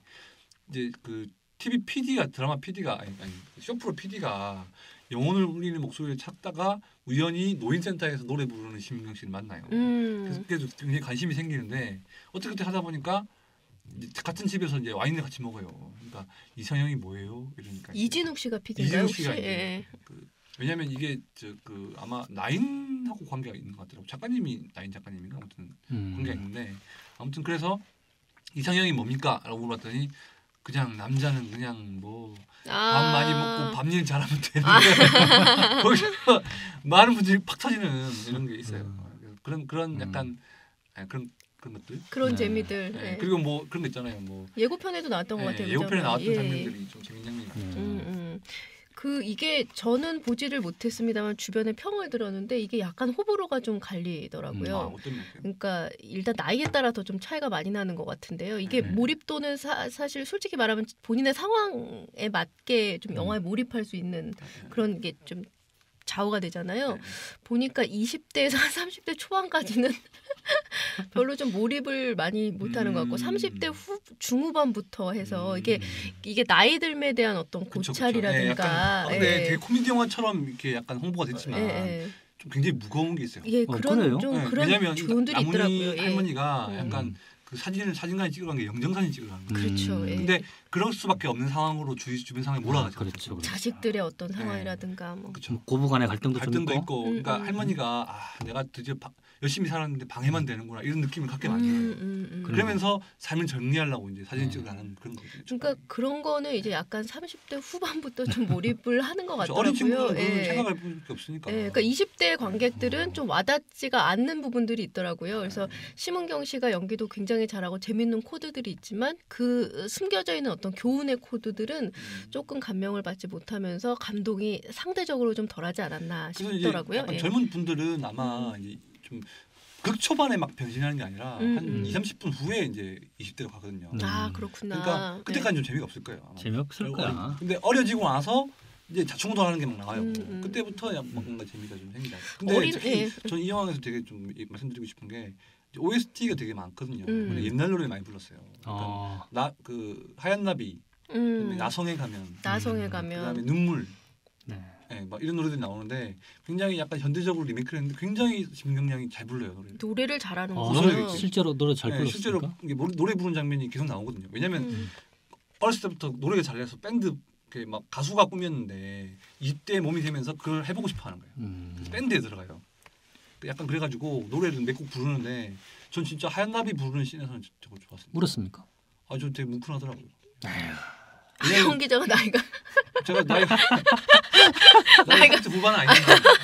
S4: 이제 그 TV PD가 드라마 PD가 아니, 아니 쇼프로 PD가 영혼을 울리는 목소리를 찾다가 우연히 노인센터에서 노래 부르는 심경 씨를 만나요. 그래서
S3: 음.
S4: 그게 굉장히 관심이 생기는데 어떻게 어떻게 하다 보니까 같은 집에서 이제 와인을 같이 먹어요. 그러니까 이성형이 뭐예요? 이러니까
S3: 이진욱 씨가 PD인가요
S4: 이진욱? 씨가
S3: 예.
S4: 그 왜냐하면 이게 저 그 아마 나인하고 관계가 있는 것 같더라고. 작가님이 나인 작가님인가 아무튼
S2: 음.
S4: 관계가 있는데 아무튼 그래서 이상형이 뭡니까?라고 물어봤더니 그냥 남자는 그냥 뭐밥
S3: 아.
S4: 많이 먹고 밥일 잘하면 되는데 [LAUGHS] 거기서 많은 분들이 팍 터지는 이런 게 있어요.
S2: 음.
S4: 그런 그런
S2: 음.
S4: 약간 아, 그런 그런 것들.
S3: 그런
S2: 네.
S3: 재미들.
S4: 네.
S3: 예.
S4: 그리고 뭐 그런 거 있잖아요. 뭐
S3: 예고편에도 나왔던 것
S4: 예,
S3: 같아요. 그
S4: 예고편에
S3: 장면.
S4: 나왔던
S3: 예.
S4: 장면들이 좀 재밌는 장면이 많아요.
S3: 음, 음. 그 이게 저는 보지를 못했습니다만 주변에 평을 들었는데 이게 약간 호불호가 좀 갈리더라고요.
S4: 아, 어떤 느낌?
S3: 그러니까 일단 나이에 따라서 좀 차이가 많이 나는 것 같은데요. 이게
S4: 네.
S3: 몰입도는 사, 사실 솔직히 말하면 본인의 상황에 맞게 좀
S2: 음.
S3: 영화에 몰입할 수 있는
S4: 네.
S3: 그런 게 좀 좌우가 되잖아요.
S4: 네.
S3: 보니까 20대에서 30대 초반까지는 [LAUGHS] 별로 좀 몰입을 많이 못하는 것 같고
S4: 음.
S3: 30대 후 중후반부터 해서 이게
S2: 음.
S3: 이게 나이 들에 대한 어떤
S4: 그쵸, 그쵸. 예,
S3: 고찰이라든가
S4: 약간, 아, 근데
S3: 예.
S4: 되게 코미디 영화처럼 이렇게 약간 홍보가 됐지만
S3: 예, 예.
S4: 좀 굉장히 무거운 게 있어요.
S3: 예,
S2: 어,
S3: 그런
S2: 그래요?
S3: 좀
S4: 예,
S3: 그런
S4: 왜냐면
S3: 교훈들이 있더라고요. 예.
S4: 할머니가
S3: 음.
S4: 약간 그그 사진을 사진관에 찍어간 게 영정사진 찍으라는 거예요.
S3: 그렇죠, 예.
S4: 근데 그럴 수밖에 없는 상황으로 주, 주변 상황이 몰아가죠.
S2: 그렇죠, 그렇죠.
S3: 자식들의 어떤 상황이라든가 뭐.
S4: 그렇죠.
S2: 고부간의 갈등도 좀
S4: 갈등도
S2: 있고.
S4: 있고,
S3: 음,
S4: 그러니까
S3: 음.
S4: 할머니가 아 내가 드디어 바- 열심히 살았는데 방해만 되는구나 이런 느낌을 갖게 만들어요.
S3: 음, 음, 음.
S4: 그러면서 삶을 정리하려고 이제 사진
S2: 음.
S4: 찍으라는 그런 거죠.
S3: 그러니까 그런 거는 이제 약간 30대 후반부터 좀 [LAUGHS] 몰입을 하는 것.
S4: 어린
S3: 같더라고요.
S4: 친구는 그런
S3: 예.
S4: 생각할 수밖에 없으니까.
S3: 예, 그러니까 20대 관객들은 좀 와닿지가 않는 부분들이 있더라고요. 그래서 심은경 씨가 연기도 굉장히 잘하고 재밌는 코드들이 있지만 그 숨겨져 있는 어떤 교훈의 코드들은
S4: 음.
S3: 조금 감명을 받지 못하면서 감동이 상대적으로 좀 덜하지 않았나 싶더라고요.
S4: 약간
S3: 예.
S4: 젊은 분들은 아마 이제 좀 극초반에 막 변신하는 게 아니라
S3: 음,
S4: 한
S3: 음.
S4: 2, 30분 후에 이제 20대로 가거든요.
S2: 음.
S3: 아 그렇구나.
S4: 그러니까
S3: 네.
S4: 그때까지 좀 재미가 없을 거예요.
S2: 재미없을 거야.
S4: 근데 어려지고 나서 이제 자충우돌하는 게 막 나와요.
S3: 음, 음.
S4: 그때부터 야- 뭔가 재미가 좀 생기다. 근데
S3: 어린- 예.
S4: 저는 이 영화에서 되게 좀 이- 말씀드리고 싶은 게 OST가 되게 많거든요.
S3: 음.
S4: 옛날 노래 많이 불렀어요. 그러니까
S2: 어,
S4: 나그 하얀 나비,
S3: 음,
S4: 나성에 가면,
S3: 나성에
S2: 음,
S3: 가면
S4: 그다음에 눈물,
S2: 네.
S4: 예, 막 이런 노래들이 나오는데 굉장히 약간 현대적으로 리메이크를 했는데 굉장히 김경량이 잘 불러요 노래.
S3: 노래를 잘하는
S2: 어,
S3: 거죠.
S4: 노래
S2: 실제로 노래 잘
S4: 예,
S2: 불렀습니까?
S4: 실제로 이게 노래, 노래 부르는 장면이 계속 나오거든요. 왜냐면
S3: 음.
S4: 어렸을 때부터 노래가 잘해서 밴드 이렇게 막 가수가 꿈이었는데 20대 몸이 되면서 그걸 해보고 싶어하는 거예요.
S2: 음.
S4: 밴드에 들어가요. 약간 그래가지고 노래를 몇 곡 부르는데 전 진짜 하얀 나비 부르는 씬에서는 저거 좋았습니다.
S2: 울었습니까?
S4: 아저 되게 뭉클하더라고요.
S3: 하 영 기자가 나이가
S4: 제가 나이
S3: 나이가-
S4: 30대 후반 아닌데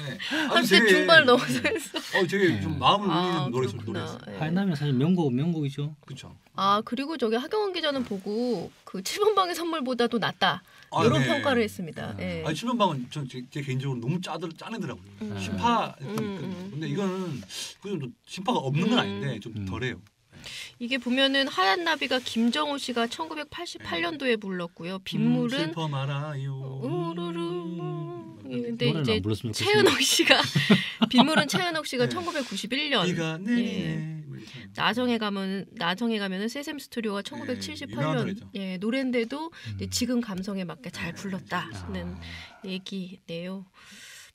S4: 네.
S3: 30대
S4: 되게-
S3: 중반을 넘어서
S4: 네.
S3: 했어.
S4: 어 되게
S2: 네.
S4: 좀 마음을 울리는
S3: 아,
S4: 노래
S3: 그렇구나.
S4: 노래였어요.
S3: 예.
S2: 하얀남이 사실 명곡 명곡이죠.
S4: 그렇죠.
S3: 아 그리고 저기 하경원 기자는 보고 그 7번 방의 선물보다도 낫다
S4: 아,
S3: 이런
S4: 네.
S3: 평가를 했습니다.
S2: 음.
S3: 예.
S4: 아니 출연방은 전제 개인적으로 너무 짜들 짜내더라고요.
S3: 음.
S4: 심파
S3: 음,
S4: 있거든요.
S3: 음.
S4: 근데 이거는 그좀 심파가 없는 건
S3: 음.
S4: 아닌데 좀
S2: 음.
S4: 덜해요.
S3: 이게 보면은 하얀 나비가 김정호 씨가 1988년도에 불렀고요. 빗물은
S4: 음.
S3: 예,
S4: 음.
S3: 근데 이제. 최은옥 씨가 [LAUGHS] 빗물은 최은옥 씨가
S4: 네.
S3: 1991년
S4: 비가 내리네. 뭐.
S3: 나정에 가면 나정에 가면은 세샘 스튜디오가
S4: 네, 유명한
S3: 1978년
S4: 노래죠.
S3: 예, 노래인데도
S2: 음.
S3: 지금 감성에 맞게 잘
S4: 네,
S3: 불렀다는
S2: 아.
S3: 얘기네요.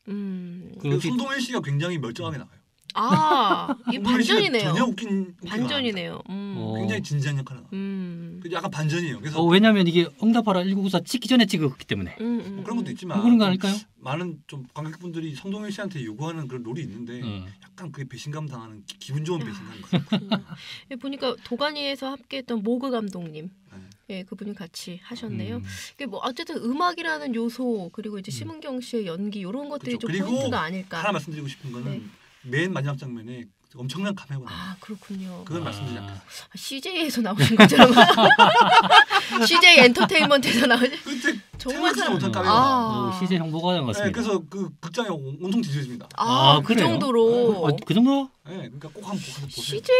S3: 음.
S2: 그
S4: 손동현 씨가 굉장히 멀쩡하게 나와요.
S3: 아, 이
S4: 손동현 씨가
S3: 반전이네요.
S4: 전혀 웃긴
S3: 반전이네요. 음.
S2: 어.
S4: 굉장히 진지한 역할을 하요
S3: 음.
S4: 그 약간 반전이에요. 그래서
S2: 어, 왜냐하면 이게 응답하라 1994 찍기 전에 찍었기 때문에
S3: 음, 음,
S4: 뭐 그런 것도
S3: 음.
S4: 있지만
S2: 그런 거 아닐까요?
S4: 많은 좀 관객분들이 성동현 씨한테 요구하는 그런 롤이 있는데
S2: 어.
S4: 약간 그게 배신감 당하는 기, 기분 좋은
S3: 아,
S4: 배신감.
S3: 그렇군요. [LAUGHS] 예, 보니까 도가니에서 함께했던 모그 감독님,
S4: 네.
S3: 예, 그분이 같이 하셨네요.
S2: 음.
S3: 이게 뭐 어쨌든 음악이라는 요소 그리고 이제
S2: 음.
S3: 심은경 씨의 연기 이런 것들이
S4: 그렇죠.
S3: 좀
S4: 그리고
S3: 포인트가 아닐까.
S4: 하나 말씀드리고 싶은 거는
S3: 네.
S4: 맨 마지막 장면에 엄청난 카메오가 나와요.
S3: 아 그렇군요.
S4: 그건
S2: 아.
S4: 말씀드리지 않겠어요.
S3: CJ에서 나오신 것처럼 [LAUGHS] CJ 엔터테인먼트에서 나오신
S4: 그때
S3: 정말 사람-
S4: 못한 카메오가
S3: 아.
S2: 어, CJ 홍보가 된것
S4: 네,
S2: 같습니다.
S4: 그래서 그 극장에 온- 온통 뒤집어집니다.
S3: 아,
S2: 아,
S3: 그
S2: 그래요?
S3: 정도로
S2: 어, 그 정도?
S4: 네, 그러니까 꼭 한번 보세요.
S3: CJ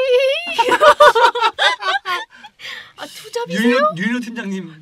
S3: [LAUGHS] 아 투잡이
S4: 유일로 유일로 팀장님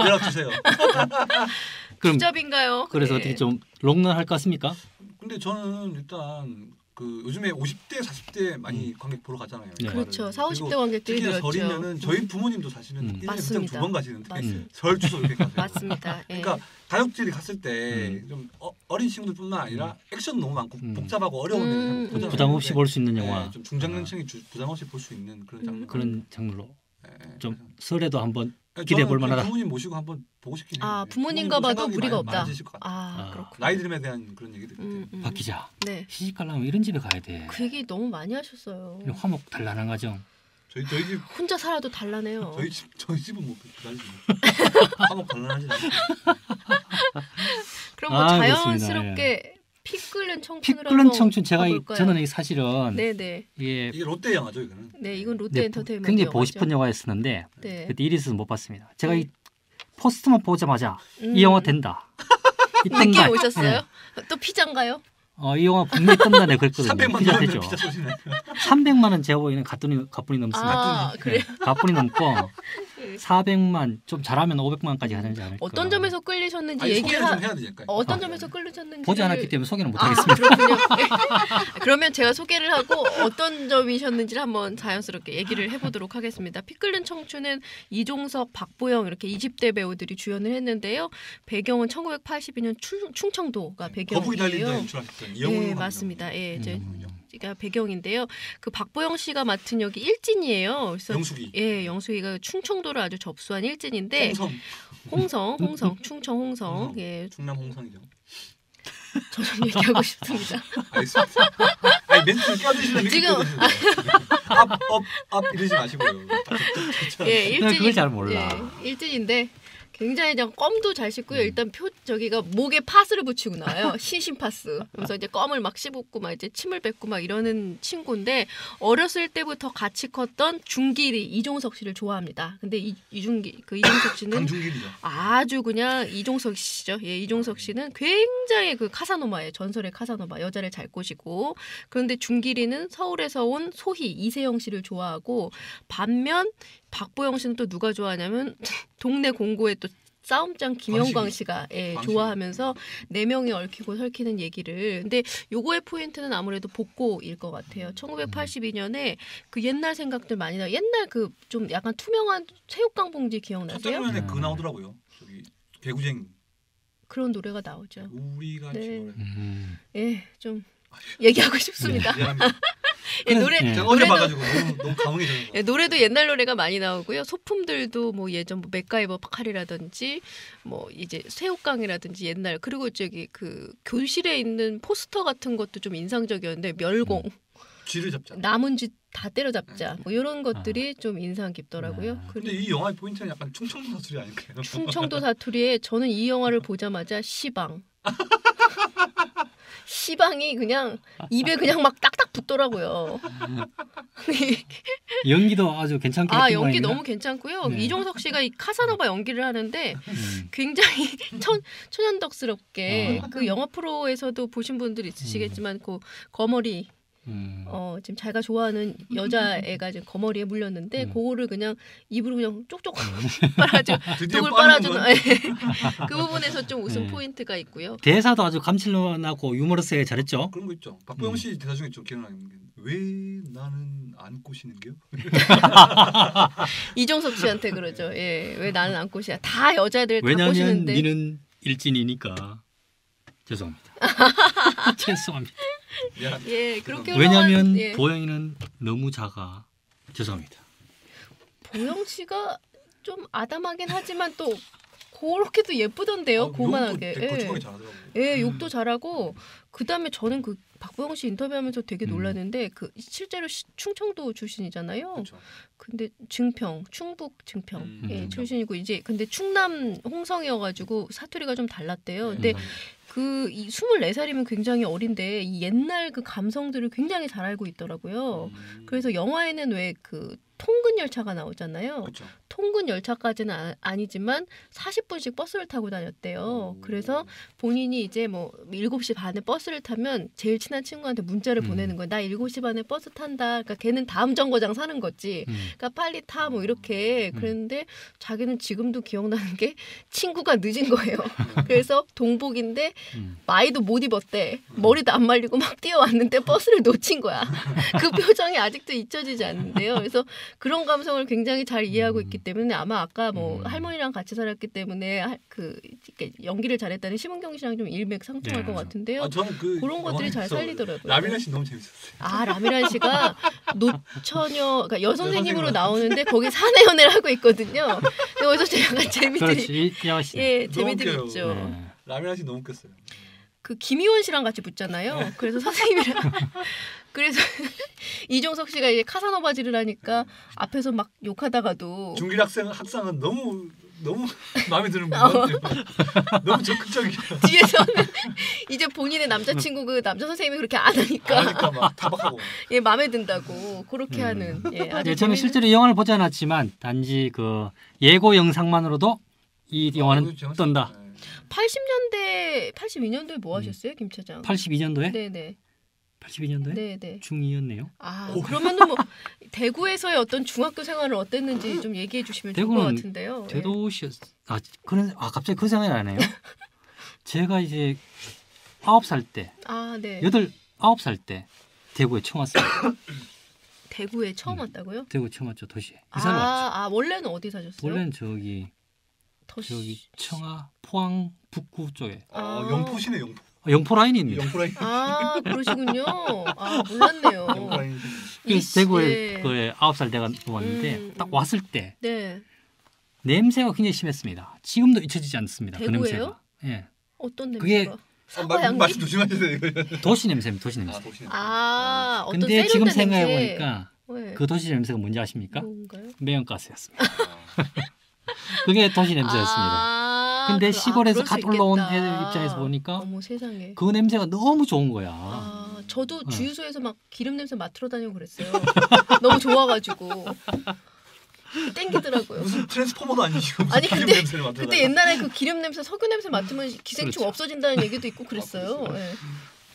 S4: 연락 주세요. [LAUGHS]
S2: 그럼
S3: 투잡인가요?
S2: 그래서
S3: 예.
S2: 어떻게 좀 롱런 할 것 같습니까?
S4: 근데 저는 일단 그 요즘에 50대 40대 많이
S2: 음.
S4: 관객 보러 가잖아요.
S2: 네.
S3: 그렇죠. 4, 50대
S4: 그리고
S3: 관객들이
S4: 특히나
S3: 늘었죠.
S4: 설이면은 저희 부모님도 사실은
S2: 음.
S4: 1년에 극장
S3: 맞습니다.
S4: 두번 가시는데
S3: 맞습니다.
S4: 설 추석 이렇게 가세요.
S3: 맞습니다. [LAUGHS] 예.
S4: 그러니까 가족들이 갔을 때
S2: 음.
S4: 좀 어, 어린 친구들뿐만 아니라 액션 너무 많고
S2: 음.
S4: 복잡하고 어려운
S3: 음, 음.
S2: 부담 없이 볼 수 있는
S4: 네,
S2: 영화.
S4: 좀 중장년층이 주- 부담 없이 볼 수 있는 그런 장르.
S3: 음.
S2: 그런 장르로
S4: 네, 네.
S2: 좀 설에도 한번
S4: 네,
S2: 기대해
S4: 저는 볼그
S2: 만하다.
S4: 부모님 모시고 한번 보고 싶긴 해요.
S3: 아
S4: 네.
S3: 부모님과 봐도 무리가 없다.
S4: 아, 아,
S3: 그렇군요.
S4: 나이들에 대한 그런 얘기들
S3: 음,
S4: 때문에.
S3: 음.
S2: 박 기자
S3: 네.
S2: 시집 가려면 이런 집에 가야 돼.
S3: 그 얘기 너무 많이 하셨어요.
S2: 화목 단란한 가정.
S4: 저희 저희 집
S3: 혼자 살아도 달라네요.
S4: 저희 집 저희 집은 뭐 그다지 한번 관람하지 않아요.
S3: 그럼 뭐
S2: 아,
S3: 자연스럽게 피 끓는 청춘을
S2: 피 끓는 청춘 제가 이-
S3: 가볼까요?
S2: 저는 이 사실은
S3: 네네.
S2: 이게
S4: 이게 롯데 영화죠 이거는.
S3: 네 이건 롯데
S2: 네,
S3: 엔터테인먼트
S2: 굉장히
S3: 영화죠.
S2: 보고 싶은 영화였었는데
S3: 네.
S2: 그때 일이 있어서 못 봤습니다. 제가 이 포스트만 보자마자
S3: 음.
S2: 이 영화 된다. [LAUGHS] 이땐가
S3: 오셨어요? 또 피자인가요?
S2: 어, 이 영화 분명히 뜬다네 그랬거든요.
S4: 300만
S2: 피자 되죠.
S4: 피자 소리네.
S2: 300만 원 제가 보기에는 가뿐히 가뿐히 넘습니다.
S3: 아 그래요?
S2: 네, 가뿐히 넘고 [LAUGHS] 400만 좀 잘하면 500만까지 하지 않을까.
S3: 어떤 점에서 끌리셨는지
S4: 아니
S3: 얘기를 하...
S4: 해야 되니까.
S3: 어떤
S2: 아,
S3: 점에서 끌리셨는지
S2: 보지 않았기 때문에 소개는 못
S3: 아,
S2: 하겠습니다. [LAUGHS]
S3: 네. 그러면 제가 소개를 하고 어떤 점이셨는지를 한번 자연스럽게 얘기를 해 보도록 하겠습니다. 피 끓는 청춘은 이종석, 박보영 이렇게 20대 배우들이 주연을 했는데요. 배경은 1982년 충,
S4: 거북이 달린다
S3: 배경이에요.
S4: 연출하셨던 이영훈
S3: 네. 맞습니다. 예, 이제
S2: 음.
S3: 가 배경인데요. 그 박보영 씨가 맡은 역이 일진이에요. 그래서
S4: 영숙이.
S3: 예, 영숙이가 충청도를 아주 접수한 일진인데
S4: 홍성.
S3: 홍성, 홍성, 충청 홍성.
S4: 홍성.
S3: 예,
S4: 충남 홍성이죠.
S3: 저좀 얘기하고 싶습니다. [LAUGHS]
S4: 아니 멘트를 껴드시는 느낌
S3: 지금-
S4: 앞업앞 이러지 마시고요.
S3: 예,
S2: 난
S3: 일진이
S2: 그걸 잘 몰라.
S3: 예, 일진인데 굉장히 그냥 껌도 잘 씹고요.
S2: 음.
S3: 일단 표 저기가 목에 파스를 붙이고 나와요. [LAUGHS] 신신 파스. 그래서 이제 껌을 막 씹고 막 이제 침을 뱉고 막 이러는 친구인데 어렸을 때부터 같이 컸던 중길이 이종석 씨를 좋아합니다. 근데 이 이중기 그 이종석 씨는. 아주 그냥 이종석 씨죠. 예, 이종석 씨는 굉장히 그 카사노마예요. 전설의 카사노마. 여자를 잘 꼬시고. 그런데 중길이는 서울에서 온 소희 이세영 씨를 좋아하고 반면 박보영 씨는 또 누가 좋아하냐면 [LAUGHS] 동네 공고에 또 싸움장 김영광. 씨가 예. 좋아하면서 네 명이 얽히고 설키는 얘기를. 근데 요거의 포인트는 아무래도 복고일 것 같아요. 1982년에 그 옛날 생각들 많이 나. 옛날 그 좀 약간 투명한 새우깡 봉지
S4: 첫
S3: 기억나세요?
S4: 장면에 그
S2: 음.
S4: 나오더라고요. 저기 개구쟁이
S3: 그런 노래가 나오죠.
S4: 우리가
S3: 네.
S4: 지금
S2: 음.
S3: 예, 좀 얘기하고 싶습니다. 예, [LAUGHS] 노래
S2: 예.
S4: 어제
S3: 노래도-
S4: 봐가지고 너무 너무 감흥이
S3: 예. 노래도 옛날 노래가 많이 나오고요. 소품들도 뭐 예전 뭐 맥가이버 칼이라든지 뭐 이제 새우깡이라든지 옛날 그리고 저기 그 교실에 있는 포스터 같은 것도 좀 인상적이었는데 멸공,
S4: 쥐를 잡자.
S3: 남은 쥐 다 때려잡자 뭐 이런 것들이 좀 인상 깊더라고요.
S2: 아.
S4: 근데 이 영화의 포인트는 약간 충청도 사투리 아닐까요?
S3: 충청도 사투리에 저는 이 영화를 보자마자 시방. [LAUGHS] 시방이 그냥 입에 그냥 막 딱딱 붙더라고요. [LAUGHS]
S2: 연기도 아주 괜찮게
S3: 아 연기
S2: 모양입니다.
S3: 너무 괜찮고요.
S2: 네.
S3: 이종석 씨가 이 카사노바 연기를 하는데
S2: 음.
S3: 굉장히 [LAUGHS] 천 천연덕스럽게
S2: 어.
S3: 그 영화 프로에서도 보신 분들 있으시겠지만 그 거머리
S2: 음.
S3: 어 지금 자기가 좋아하는 여자애가 지금 거머리에 물렸는데
S2: 음.
S3: 그거를 그냥 입으로 그냥 쪽쪽 [LAUGHS] 빨아줘
S4: 드디어
S3: 독을 빨아주는 건그 부분에서 좀 웃음
S2: 네.
S3: 포인트가 있고요.
S2: 대사도 아주 감칠나고 유머러스하게 잘했죠.
S4: 그런 거 있죠. 박보영
S2: 음.
S4: 씨 대사 중에 좀 기억나는 게 왜 나는 안 꼬시는겨? [LAUGHS]
S3: 이종석 씨한테 그러죠. 예, 왜 나는 안 꽃이야? 다 여자들 다 꼬시는데.
S2: 니는 일진이니까 죄송합니다. [LAUGHS] 죄송합니다.
S3: 예, 그렇게
S2: 왜냐하면
S3: 예.
S2: 보영이는 너무 작아. 죄송합니다.
S3: 보영 씨가 좀 아담하긴 하지만 또 그렇게도 예쁘던데요.
S4: 아,
S3: 고만하게.
S4: 욕도
S3: 예. 예, 욕도 잘하고 그다음에 저는 그 박보영 씨 인터뷰하면서 되게
S2: 음.
S3: 놀랐는데 그 실제로 시- 충청도 출신이잖아요.
S4: 그렇죠.
S3: 근데 증평, 충북 증평
S4: 음,
S3: 예,
S2: 음.
S3: 출신이고 이제 근데 충남 홍성이어가지고 사투리가 좀 달랐대요. 근데
S2: 음.
S3: 그이 24살이면 굉장히 어린데 이 옛날 그 감성들을 굉장히 잘 알고 있더라고요.
S4: 음.
S3: 그래서 영화에는 왜 그 통근 열차가 나오잖아요.
S4: 그렇죠.
S3: 통근 열차까지는 아, 니지만 40분씩 버스를 타고 다녔대요.
S4: 오.
S3: 그래서 본인이 이제 뭐 7시 반에 버스를 타면 제일 친한 친구한테 문자를
S2: 음.
S3: 보내는 거야. 나 7시 반에 버스 탄다. 그러니까 걔는 다음 정거장 사는 거지.
S2: 음.
S3: 그러니까 빨리 타 뭐 이렇게
S2: 음.
S3: 그랬는데 자기는 지금도 기억나는 게 친구가 늦은 거예요.
S4: 음. [LAUGHS]
S3: 그래서 동복인데
S2: 음.
S3: 마이도 못 입었대. 머리도 안 말리고 막 뛰어왔는데 버스를 놓친 거야. [LAUGHS] 그 표정이 아직도 잊혀지지 않는데요. 그래서 그런 감성을 굉장히 잘 이해하고
S2: 음.
S3: 있기 때문에 아마 아까 뭐
S2: 음.
S3: 할머니랑 같이 살았기 때문에 할- 그 연기를 잘했다는 심은경 씨랑 좀 일맥상통할
S2: 네.
S3: 것 같은데요.
S4: 아 저는 그
S3: 그런 것들이 잘 살리더라고요.
S4: 라미라 씨 너무 재밌었어요.
S3: 아 라미란 씨가 노처녀 그러니까 여선생님으로
S4: 여선생님으로
S3: 나오는데 거기 사내 연애를 하고 있거든요. 그래서 제가 약간 재미들이. 예
S4: 너무
S3: 재미들이
S4: 웃겨요.
S3: 있죠.
S2: 네.
S4: 라미라 씨 너무 웃겼어요.
S3: 그 김희원 씨랑 같이 붙잖아요. 그래서 선생님이랑 [LAUGHS] 그래서 [LAUGHS] 이종석 씨가 이제 카사노바지를 하니까 앞에서 막 욕하다가도
S4: 중길 학생 학상은 너무 너무 [LAUGHS] 마음에 드는 분
S3: 어.
S4: 같아요. [LAUGHS] 너무 적극적이야.
S3: 뒤에서는 이제 본인의 남자친구 그 남자 선생님이 그렇게 안 하니까
S4: 그러니까 막 타박하고.
S3: 예 마음에 든다고 그렇게
S2: 음.
S3: 하는 예 아주
S2: 예, 저는
S3: 재밌는-
S2: 실제로 이 영화를 보지 않았지만 단지 그 예고 영상만으로도 이 영화는
S4: 어.
S2: 떤다.
S4: 네.
S3: 80년대 82년도에 뭐
S2: 음.
S3: 하셨어요 김 차장?
S2: 82년도에
S3: 네네
S2: 82년도에
S3: 네 네
S2: 중2였네요.
S3: 아
S4: 오.
S3: 그러면은 뭐 대구에서의 어떤 중학교 생활을 어땠는지 좀 얘기해 주시면 좋을 것 같은데요. 예.
S2: 대도시 아 그런 아 갑자기 그 생각이 나네요. [LAUGHS] 제가 이제 아홉 살 때,
S3: 아 네.
S2: 여덟 아홉 살 때 대구에 처음 왔어요. [COUGHS]
S3: 대구에 처음
S2: 음.
S3: 왔다고요?
S2: 대구 처음 왔죠 도시에. 이사를 왔죠.
S3: 아, 아 원래는 어디 사셨어요?
S2: 원래는 저기
S3: 더
S2: 저기
S3: 시-
S2: 청아 포항 북구 쪽에
S3: 아.
S4: 어, 영포시네 영포.
S2: 영포 라인입니다.
S4: 영프라인.
S3: 아 그러시군요. 아 몰랐네요.
S4: 영프라인.
S2: 그
S3: 이-
S2: 대구에
S3: 예.
S2: 그 아홉 살 내가 왔는데
S3: 음,
S2: 딱
S3: 음.
S2: 왔을 때
S3: 네
S2: 냄새가 굉장히 심했습니다. 지금도 잊혀지지 않습니다. 그
S3: 대구예요?
S2: 냄새가. 예.
S3: 어떤
S2: 그게-
S3: 냄새가?
S4: 아,
S3: 사과
S4: 말,
S3: 향기?
S4: 말씀 조심하셔야 돼요. [LAUGHS]
S2: 도시 냄새입니다. 도시 냄새.
S4: 아, 도시.
S3: 아 어떤
S2: 근데 지금 생각해
S3: 냄새.
S2: 보니까
S3: 네.
S2: 그 도시 냄새가 뭔지 아십니까?
S3: 뭔가요?
S2: 매연가스였습니다.
S4: 아, [LAUGHS]
S2: 그게 도시 냄새였습니다.
S3: 아,
S2: 근데
S3: 그- 아,
S2: 시골에서 수갓 올라온. 애들 입장에서 보니까
S3: 어머 세상에.
S2: 그 냄새가 너무 좋은 거야.
S3: 아, 저도
S2: 어.
S3: 주유소에서 막 기름 냄새 맡으러 다니고 그랬어요. [LAUGHS] 너무 좋아가지고 땡기더라고요.
S4: 무슨 트랜스포머도 아니시고 무슨
S3: 아니,
S4: 기름
S3: 근데-. 그때 옛날에 그 기름 냄새, 석유 냄새 맡으면 기생충
S2: 그렇죠.
S3: 없어진다는 얘기도 있고 그랬어요.
S4: 아,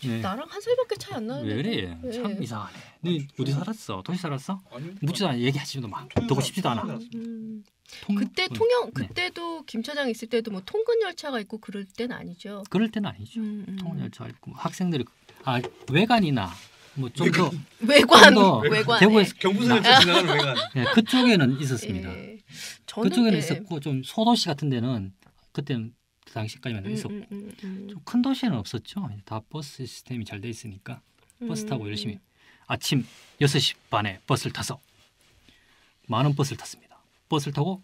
S3: 예.
S2: 네.
S3: 나랑 한 살밖에 차이 안 나는데.
S2: 왜 그래?
S3: 네.
S2: 참 이상하네. 너 어디 살았어? 도시 살았어?
S4: 아니,
S2: 묻지도 않아. 얘기하지도 마. 듣고 싶지도 않아.
S3: 음,
S2: 통-
S3: 그때
S2: 음,
S3: 통영
S2: 네.
S3: 그때도 김차장 있을 때도 뭐 통근 열차가 있고 그럴 땐 아니죠.
S2: 그럴 때는 아니죠.
S3: 음, 음.
S2: 통열차 있고 뭐 학생들이 아 외관이나 뭐 좀더 [LAUGHS]
S3: 외관
S2: 더
S3: 외관
S2: 대구에서
S4: 경부선 열차 지나가는 외관.
S2: 예, 그쪽에는 있었습니다.
S3: 예. 저는
S2: 그쪽에는
S3: 예.
S2: 있었고 좀 소도시 같은 데는 그때는 그 당시까지만
S3: 음,
S2: 있었고
S3: 음, 음, 음.
S2: 좀큰 도시에는 없었죠. 다 버스 시스템이 잘 돼 있으니까 버스 타고
S3: 음.
S2: 열심히 아침 6시 반에 버스를 타서 많은 버스를 탔습니다. 버스를 타고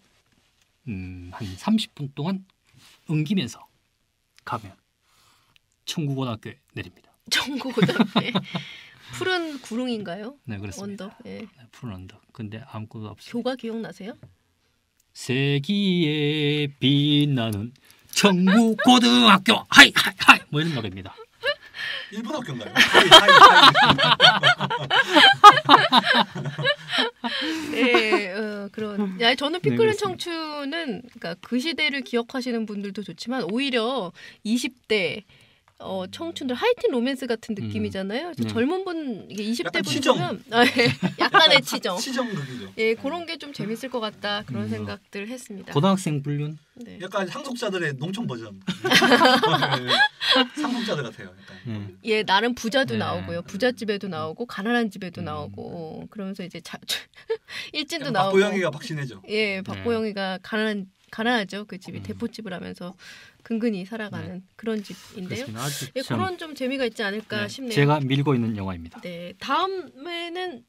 S2: 음, 한 30분 동안 엉기면서 가면 청구고등학교에 내립니다.
S3: 청구고등학교 [LAUGHS] 푸른 구릉인가요?
S2: 네 그렇습니다.
S3: 언덕. 예.
S2: 네, 푸른 언덕. 근데 아무것도 없어요.
S3: 교가 기억나세요?
S2: 세기에 빛나는 청구고등학교 하이 하이 하이 뭐 이런 노래입니다.
S4: 일본 학교인가요?
S3: 예, [LAUGHS] 어, 그런. 야, 저는
S2: 네,
S3: 피끓는
S2: 그렇습니다.
S3: 청춘은 그러니까 그 시대를 기억하시는 분들도 좋지만 오히려 20대 어, 청춘들 하이틴 로맨스 같은
S2: 음.
S3: 느낌이잖아요. 그래서
S2: 네.
S3: 젊은 분 이게 20대
S4: 약간
S3: 분
S4: 치정.
S3: 보면 아, 예, [LAUGHS] 약간의 치정.
S4: 치정극이죠.
S3: 예, 그런 게 좀 재밌을 것 같다 그런
S2: 음.
S3: 생각들 했습니다.
S2: 고등학생 불륜
S3: 네.
S4: 약간 상속자들의 농촌 버전. [LAUGHS] 네. 상속자들 같아요. 약간.
S2: 음.
S3: 예, 나름 부자도
S2: 네.
S3: 나오고요. 부잣집에도 나오고 가난한 집에도
S2: 음.
S3: 나오고 그러면서 이제 자, [LAUGHS] 일진도 나오고.
S4: 박보영이가 박신혜죠.
S3: 예, 박보영이가 가난한 가난하죠. 그 집이
S2: 음.
S3: 대포집을 하면서 근근히 살아가는 그런 집인데요. 예,
S2: 참,
S3: 그런 좀 재미가 있지 않을까
S2: 네,
S3: 싶네요.
S2: 제가 밀고 있는 영화입니다.
S3: 네, 다음에는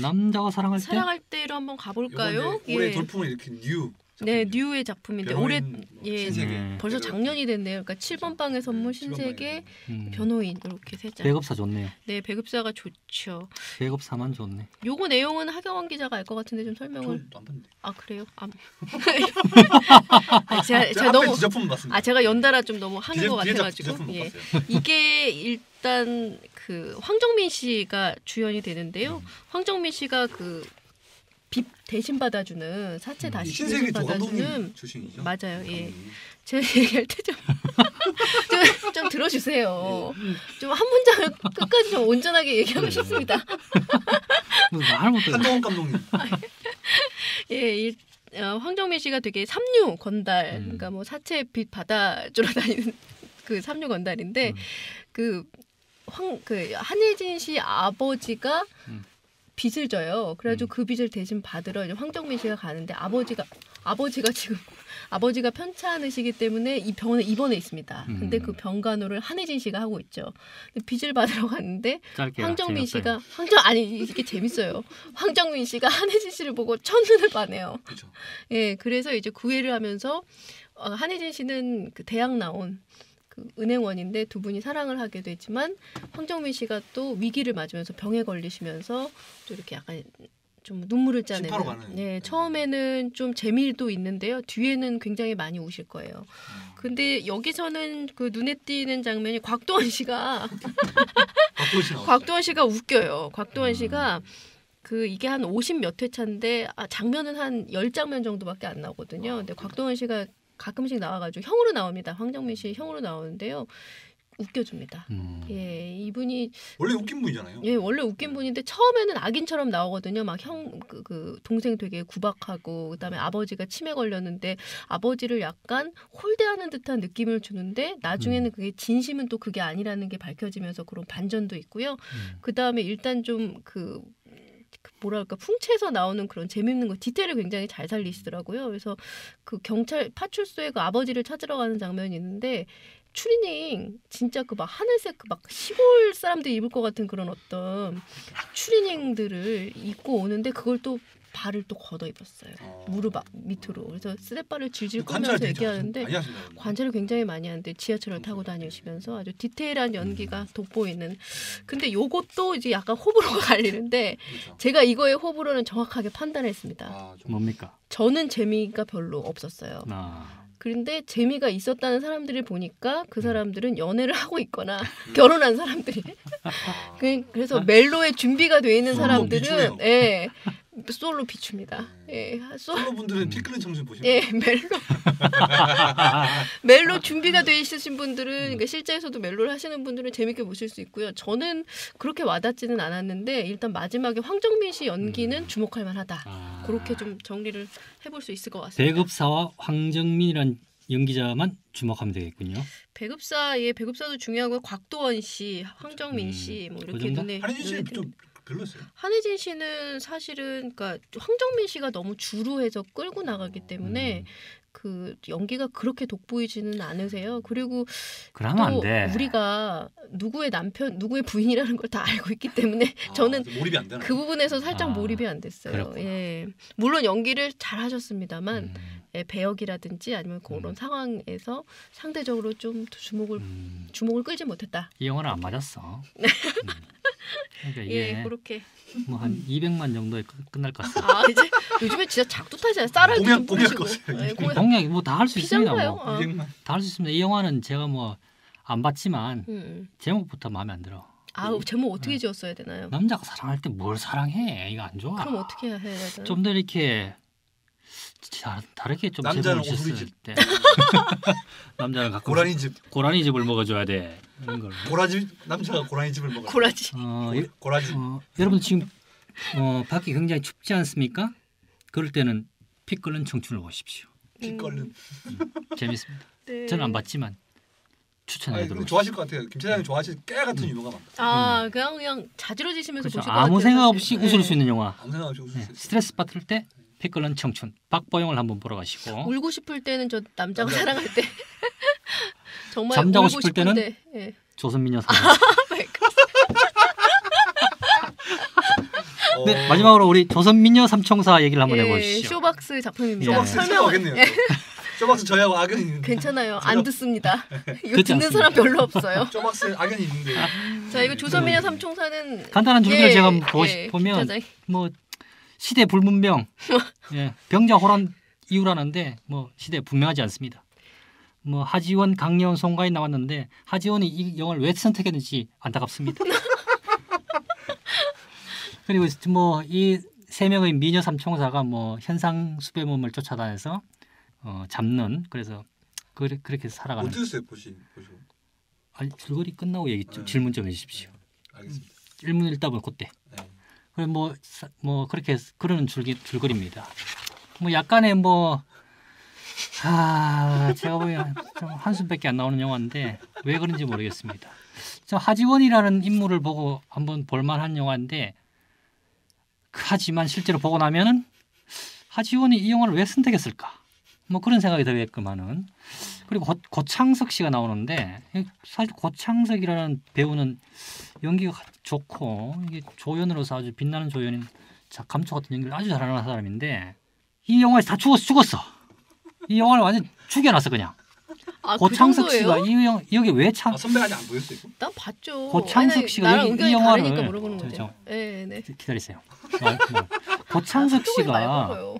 S2: 남자가 사랑할 때
S3: 사랑할 때로 한번 가볼까요?
S4: 이번에 올해
S3: 예.
S4: 돌풍을 일으킨 NEW.
S3: 네. NEW의 작품인데 올해
S4: 뭐
S3: 예,
S4: 신세계.
S2: 네.
S3: 벌써 작년이 됐네요. 그러니까 7번 방의 선물
S4: 네,
S3: 신세계
S2: 음,
S3: 변호인 이렇게 세 장.
S2: 배급사 좋네요.
S3: 네, 배급사가 좋죠.
S2: 배급사만 좋네.
S3: 요거 내용은 하경원 기자가 알 것 같은데 좀 설명을. 아 그래요? 아, [LAUGHS] 아, 제가,
S4: 제가
S3: 너무. 아 제가 연달아 좀 너무 하는 것 같아가지고 예. 이게 일단 그 황정민 씨가 주연이 되는데요.
S4: 음.
S3: 황정민 씨가 그 빚 대신 받아주는 사채
S2: 음.
S3: 다시
S4: 신세계
S3: 받아주는
S4: 출신이죠.
S3: 맞아요. 예.
S4: 음.
S3: 제가 얘기할 때좀 [LAUGHS] 좀, 좀 들어주세요. 좀 한 문장을 끝까지 좀 온전하게 얘기하고
S2: 네.
S3: 싶습니다.
S2: 무슨 말 못해.
S4: 한동원 감독님. [LAUGHS]
S3: 예, 일, 어, 황정민 씨가 되게 삼류 건달,
S2: 음.
S3: 그러니까 뭐 사채 빚 받아 주러 다니는 [LAUGHS] 그 삼류 건달인데
S2: 음.
S3: 그황그 한예진 씨 아버지가
S2: 음.
S3: 빚을 져요. 그래가지고
S2: 음.
S3: 그 빚을 대신 받으러 이제 황정민 씨가 가는데 아버지가 아버지가 지금 [LAUGHS] 아버지가 편찮으시기 때문에 이 병원에 입원해 있습니다.
S2: 음.
S3: 근데 그 병간호를 한혜진 씨가 하고 있죠. 빚을 받으러 갔는데
S2: 짧게
S3: 황정민. 씨가 황정 아니 이게 재밌어요. 황정민 씨가 한혜진 씨를 보고 첫눈을 반해요.
S4: 그렇죠.
S3: 예, 그래서 이제 구애를 하면서 어, 한혜진 씨는 그 대학 나온 그 은행원인데 두 분이 사랑을 하게 되지만 황정민 씨가 또 위기를 맞으면서 병에 걸리시면서 또 이렇게 약간 좀 눈물을 짜내는.
S4: 가는.
S3: 네, 처음에는 좀 재미도 있는데요. 뒤에는 굉장히 많이 우실 거예요.
S4: 음.
S3: 근데 여기서는 그 눈에 띄는 장면이 곽도원 씨가. [LAUGHS] 곽도원 씨가 웃겨요. 곽도원
S2: 음.
S3: 씨가 그 이게 한 50 몇 회차인데 아, 장면은 한 10장면 정도밖에 안 나오거든요. 근데 곽도원 씨가 가끔씩 나와가지고 형으로 나옵니다. 황정민 씨 형으로 나오는데요. 웃겨줍니다.
S2: 음.
S3: 예, 이분이
S4: 원래 웃긴 분이잖아요.
S3: 예 원래 웃긴 분인데 처음에는 악인처럼 나오거든요. 막 형 그 그 동생 되게 구박하고 그다음에 아버지가 치매 걸렸는데 아버지를 약간 홀대하는 듯한 느낌을 주는데 나중에는 그게 진심은 또 그게 아니라는 게 밝혀지면서 그런 반전도 있고요.
S2: 음.
S3: 그 다음에 일단 좀그 그 뭐랄까 풍채에서 나오는 그런 재밌는 거 디테일을 굉장히 잘 살리시더라고요. 그래서 그 경찰 파출소에 그 아버지를 찾으러 가는 장면이 있는데 추리닝 진짜 그 막 하늘색 그 막 시골 사람들이 입을 것 같은 그런 어떤 추리닝들을 입고 오는데 그걸 또 발을 또 걷어 입었어요.
S4: 어.
S3: 무릎 앞- 밑으로. 그래서 쓰레빠를 질질 끌면서 얘기하는데. 관찰을 굉장히 많이 하는데 지하철을 타고 다니시면서 아주 디테일한 연기가 돋보이는. 근데 요것도 이제 약간 호불호가 [LAUGHS] 갈리는데
S4: 그렇죠.
S3: 제가 이거의 호불호는 정확하게 판단했습니다.
S4: 아, 좀
S2: 뭡니까?
S3: 저는 재미가 별로 없었어요.
S2: 아,
S3: 그런데 재미가 있었다는 사람들을 보니까
S2: 음.
S3: 그 사람들은 연애를 하고 있거나 [LAUGHS] 결혼한 사람들이
S4: 아,
S3: 그- 그래서 멜로에 준비가 돼 있는
S4: 솔로
S3: 사람들은. 예 솔로 비춥니다. 예, 솔
S4: 솔로 분들은
S2: 음.
S4: 피 끓는 청춘 보시면
S3: 예, 멜로. [LAUGHS] 멜로 준비가 돼 있으신 분들은, 그러니까 실제에서도 멜로를 하시는 분들은 재밌게 보실 수 있고요. 저는 그렇게 와닿지는 않았는데, 일단 마지막에 황정민 씨 연기는
S2: 음.
S3: 주목할 만하다.
S2: 아.
S3: 그렇게 좀 정리를 해볼 수 있을 것 같습니다.
S2: 배급사와 황정민이란 연기자만 주목하면 되겠군요.
S3: 배급사의 배급사도 중요하고 곽도원 씨, 황정민
S2: 음,
S3: 씨,
S2: 뭐그
S3: 이렇게
S2: 정도?
S3: 눈에
S4: 한혜진 씨는
S3: 눈에
S4: 좀 별로였어요.
S3: 한혜진 씨는 사실은 그러니까 황정민 씨가 너무 주루해서 끌고 나가기 때문에
S2: 음.
S3: 그 연기가 그렇게 돋보이지는 않으세요. 그리고
S2: 그러면
S3: 안또
S2: 돼.
S3: 우리가 누구의 남편, 누구의 부인이라는 걸 다 알고 있기 때문에
S4: 아, [LAUGHS]
S3: 저는
S4: 좀 몰입이 안 되나?
S3: 그 부분에서 살짝
S2: 아,
S3: 몰입이 안 됐어요.
S2: 그렇구나.
S3: 예. 물론 연기를 잘 하셨습니다만
S2: 음,
S3: 예, 배역이라든지 아니면 그런
S2: 음.
S3: 상황에서 상대적으로 좀 주목을
S2: 음,
S3: 주목을 끌지 못했다.
S2: 이 영화는 안 맞았어. [LAUGHS] 음. 그러니까
S3: 예,
S2: 이게
S3: 그렇게.
S2: 뭐 한 200만 정도에 끝- 끝날 것 같습니다.
S3: 아 이제 요즘에 진짜 작두 타잖아요. 쌀알도
S4: 공약-
S3: 좀
S4: 공약.
S3: 예, 공약-
S2: 공약이 뭐다 할 수 있습니다. 뭐.
S3: 어.
S4: 200만.
S2: 다할 수 있습니다. 이 영화는 제가 뭐 안 봤지만
S3: 음.
S2: 제목부터 마음에 안 들어.
S3: 아 제목 어떻게
S2: 네.
S3: 지었어야 되나요?
S2: 남자가 사랑할 때 뭘 사랑해? 이거 안 좋아.
S3: 그럼 어떻게 해야 되나요?
S2: 좀더 이렇게 다, 다르게 좀
S4: 남자는
S2: 지었을
S4: 오수리 집.
S2: 때 [LAUGHS] 남자는 가끔
S4: 고라니 집,
S2: 고라니 집을 먹어줘야 돼 이런 걸.
S4: 고라집 남자가 고라니 집을 먹어.
S3: 고라지.
S2: 어,
S4: 고- 고라집.
S2: 어, 여러분 지금 어, 밖이 굉장히 춥지 않습니까? 그럴 때는 피 끓는 청춘을 보십시오.
S4: 피 끓는.
S2: 재밌습니다.
S3: 네.
S2: 저는 안 봤지만 추천해드리고
S4: 좋아하실 것 같아요. 김 차장님 좋아하실 깨 같은
S2: 음.
S4: 유머가 많다.
S3: 아 그냥 그냥 자지러지시면서
S2: 그렇죠.
S3: 보실
S2: 아무. 생각. 없이
S3: 네.
S2: 웃을 수 있는 영화.
S4: 아무 생각 없이 웃을
S2: 네,
S4: 수 있어요.
S2: 스트레스 받을 때 피 끓는 청춘. 박보영을 한번 보러 가시고
S3: 울고 싶을 때는 저 남자가
S4: 남자.
S3: 사랑할 때 [LAUGHS] 정말
S2: 잠자고
S3: 울고
S2: 싶을 때는?
S3: 싶은데, 예.
S2: 조선미녀 사.
S3: 마이
S4: 어,
S2: 네 마지막으로 우리 조선미녀 삼총사 얘기를 한번
S3: 예,
S2: 해보시죠.
S3: 쇼박스 작품입니다.
S2: 쇼박스
S4: 쇼박스
S3: 설명
S4: 찾아오겠네요. [LAUGHS] 쇼박스 저희하고 악연이 있는데.
S3: 괜찮아요. 안 듣습니다. [LAUGHS] 이거
S2: 그렇지
S3: 듣는. 사람 별로 없어요.
S4: 쇼박스 악연이 있는데.
S3: 자 이거
S2: 음.
S3: 조선미녀 삼총사는
S2: 간단한 줄기를
S3: 예,
S2: 제가 한번 보시,
S3: 예,
S2: 보면
S3: 김 차장이.
S2: 뭐 시대 불문명, [LAUGHS] 예, 병자 호란 이유라는데 뭐 시대 분명하지 않습니다. 뭐 하지원, 강예원, 송가인 나왔는데 하지원이 이 영화를 왜 선택했는지 안타깝습니다. [LAUGHS] 그리고 뭐 이 세 명의 미녀 삼총사가 뭐 현상 수배범을 쫓아다녀서 어, 잡는 그래서 그, 그렇게 살아가는.
S4: 어떠셨어요 보시 보시고.
S2: 아니 줄거리 끝나고 얘기 좀
S4: 네.
S2: 질문 좀 해주십시오.
S4: 알겠습니다.
S2: 일문일답은 그때.
S4: 네.
S2: 그래 뭐뭐 뭐 그렇게 그러는 줄기, 줄거리입니다. 뭐 약간의 뭐 아, 제가 보기엔 좀 한숨밖에 안 나오는 영화인데 왜 그런지 모르겠습니다. 저 하지원이라는 인물을 보고 한번 볼만한 영화인데 하지만 실제로 보고 나면은 하지원이 이 영화를 왜 선택했을까? 뭐 그런 생각이 들겠구만은 그리고 고, 고창석 씨가 나오는데 사실 고창석이라는 배우는 연기가 좋고 이게 조연으로서 아주 빛나는 조연인 자, 감초 같은 연기를 아주 잘하는 사람인데 이 영화에서 다 죽었어 죽었어 이 영화를 완전 죽여놨어 그냥
S3: 아, 그
S2: 고창석 씨가
S3: 정도예요?
S2: 이 영, 여기 왜 참
S4: 아 선배가 아직 안 보였어요 이거?
S3: 난 봤죠.
S2: 고창석
S3: 아니,
S2: 씨가 여기 이 영화를- 저. 저.
S3: 네, 네.
S2: 기- 기다리세요 뭐, 뭐. 고창석
S3: 말
S2: 씨가.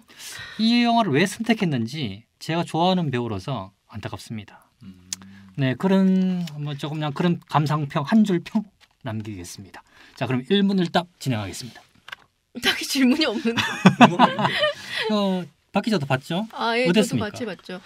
S2: 이 영화를 왜 선택했는지 제가 좋아하는 배우로서 안타깝습니다
S4: 음.
S2: 네 그런 뭐 조금 그냥 그런 감상평 한 줄 평 남기겠습니다 자 그럼 1문일답 진행하겠습니다 [LAUGHS]
S3: 딱히 질문이 없는데. [LAUGHS]
S2: 어, 박 기자도 봤죠?
S3: 아, 예,
S2: 어땠습니까?
S3: 저도 같이 봤죠.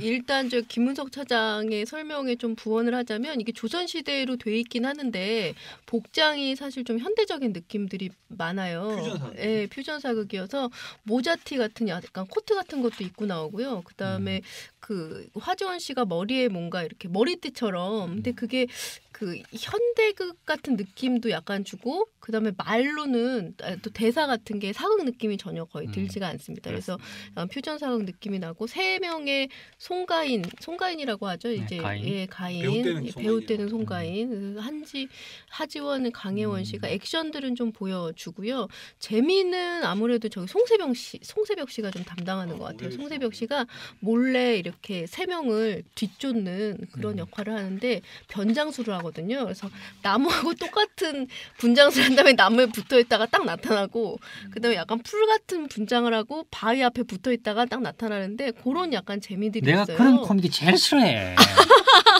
S3: 일단 저 김문석 차장의 설명에 좀 부원을 하자면 이게 조선 시대로 돼 있긴 하는데 복장이 사실 좀 현대적인 느낌들이 많아요.
S4: 퓨전 사극.
S3: 예, 퓨전 사극이어서 모자티 같은 약간 코트 같은 것도 입고 나오고요. 그다음에
S2: 음.
S3: 그 화지원 씨가 머리에 뭔가 이렇게 머리띠처럼 근데 그게 그 현대극 같은 느낌도 약간 주고 그다음에 말로는 아, 또 대사 같은 게 사극 느낌이 전혀 거의
S2: 음.
S3: 들지가 않습니다. 그래서 어, 퓨전 사극 느낌이 나고 세 명의 송가인 송가인이라고 하죠.
S2: 네,
S3: 이제
S2: 가인.
S3: 예 가인
S4: 배우 때는
S3: 예,
S4: 송가인이요.
S3: 배우 때는 송가인 그 한지 하지원 강혜원
S2: 음.
S3: 씨가 액션들은 좀 보여주고요. 재미는 아무래도 저기 송세병 씨 송세벽 씨가 좀 담당하는
S4: 아,
S3: 것
S4: 같아요.
S3: 송세벽 씨가 몰래 이렇게 세 명을 뒤쫓는 그런
S2: 음.
S3: 역할을 하는데 변장수를 하거든요. 그래서 나무하고 똑같은 분장수를 한 다음에 나무에 붙어 있다가 딱 나타나고 그다음에 약간 풀 같은 분장을 하고 바위 앞에 붙어 있다가 딱 나타나는데 그런 약간 재미들이
S2: 내가
S3: 있어요.
S2: 그런 코미디 제일 싫어해. [LAUGHS]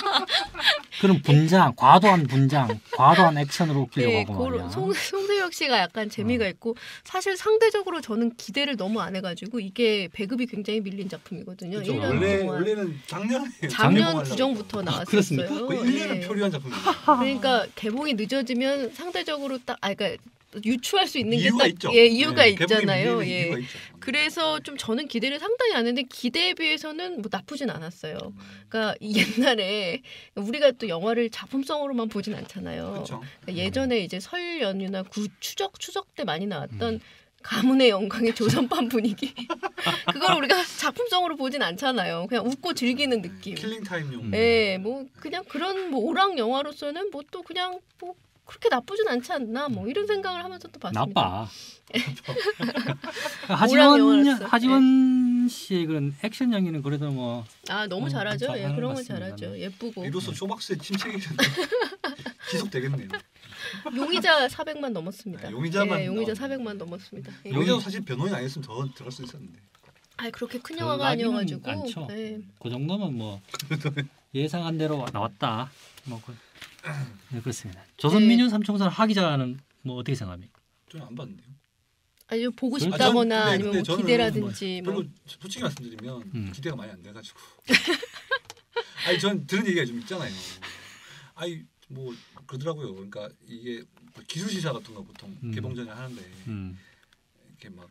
S2: 그런 분장, 과도한 분장, 과도한 액션으로 웃기려고
S3: 네,
S2: 하고 말이야.
S3: 송, 송세혁 씨가 약간 재미가
S2: 어.
S3: 있고 사실 상대적으로 저는 기대를 너무 안 해가지고 이게 배급이 굉장히 밀린 작품이거든요.
S4: 그렇죠.
S3: 1년
S4: 원래
S3: 동안
S4: 원래는 작년에
S3: 작년 구정부터 나왔었어요.
S2: 그렇습니까?
S4: 거의 1년을
S3: 네.
S4: 표류한 작품이에요.
S3: 그러니까 개봉이 늦어지면 상대적으로 딱 아 그러니까 유추할 수 있는
S4: 이유가
S3: 게. 딱 예, 이유가
S4: 네,
S3: 있잖아요. 예.
S4: 이유가 있죠.
S3: 그래서 좀 저는 기대를 상당히 안 했는데 기대에 비해서는 뭐 나쁘진 않았어요. 그러니까 옛날에 우리가 또 영화를 작품성으로만 보진 않잖아요.
S4: 그렇죠.
S3: 그러니까 예전에 이제 설 연휴나 구, 추적 추석 때 많이 나왔던
S2: 음.
S3: 가문의 영광의 조선판 [LAUGHS] 분위기 그걸 우리가 작품성으로 보진 않잖아요. 그냥 웃고 즐기는 느낌.
S4: killing time용.
S2: 음.
S3: 예, 뭐 그냥 그런 뭐 오락 영화로서는 뭐 또 그냥 뭐 그렇게 나쁘진 않지 않나 뭐 이런 생각을 하면서 또 봤습니다.
S2: 나빠. [LAUGHS] 하지원. 하지원 씨의 그런 액션 연기는 그래도 뭐
S3: 아 너무
S2: 어,
S3: 잘하죠. 예, 그런
S2: 것
S3: 건. 잘하죠.
S2: 네.
S3: 예쁘고
S4: 이로써 쇼박스의 침체기 [LAUGHS] 지속 되겠네요.
S3: 용의자 400만 넘었습니다.
S4: 아, 용의자만
S3: 예, 용의자
S4: 나오네.
S3: 400만 넘었습니다. 예.
S4: 여기서 사실 변호인 아니었으면 더 들어갈 수 있었는데.
S3: 아 그렇게
S2: 큰그
S3: 영화가 아니어가지고
S2: 않죠.
S3: 예.
S2: 그 정도면 뭐 [LAUGHS] 예상한 대로 나왔다. 뭐 그, 네, 그렇습니다. 조선민요 삼총사를 하 기자는 뭐 어떻게 생각합니까?
S4: 저는 안 봤는데요.
S3: 아니 좀 보고. 싶다거나
S4: 아, 전- 근데-
S3: 아니면
S4: 근데
S3: 뭐 기대라든지 뭐.
S4: 별로 솔직히 말씀드리면
S2: 음.
S4: 기대가 많이 안 돼가지고. [LAUGHS] 아니 전 들은 얘기가 좀 있잖아요. 아니 뭐 그러더라고요. 그러니까 이게 뭐 기술 시사 같은 거 보통
S2: 음.
S4: 개봉 전에 하는데
S2: 음.
S4: 이렇게 막.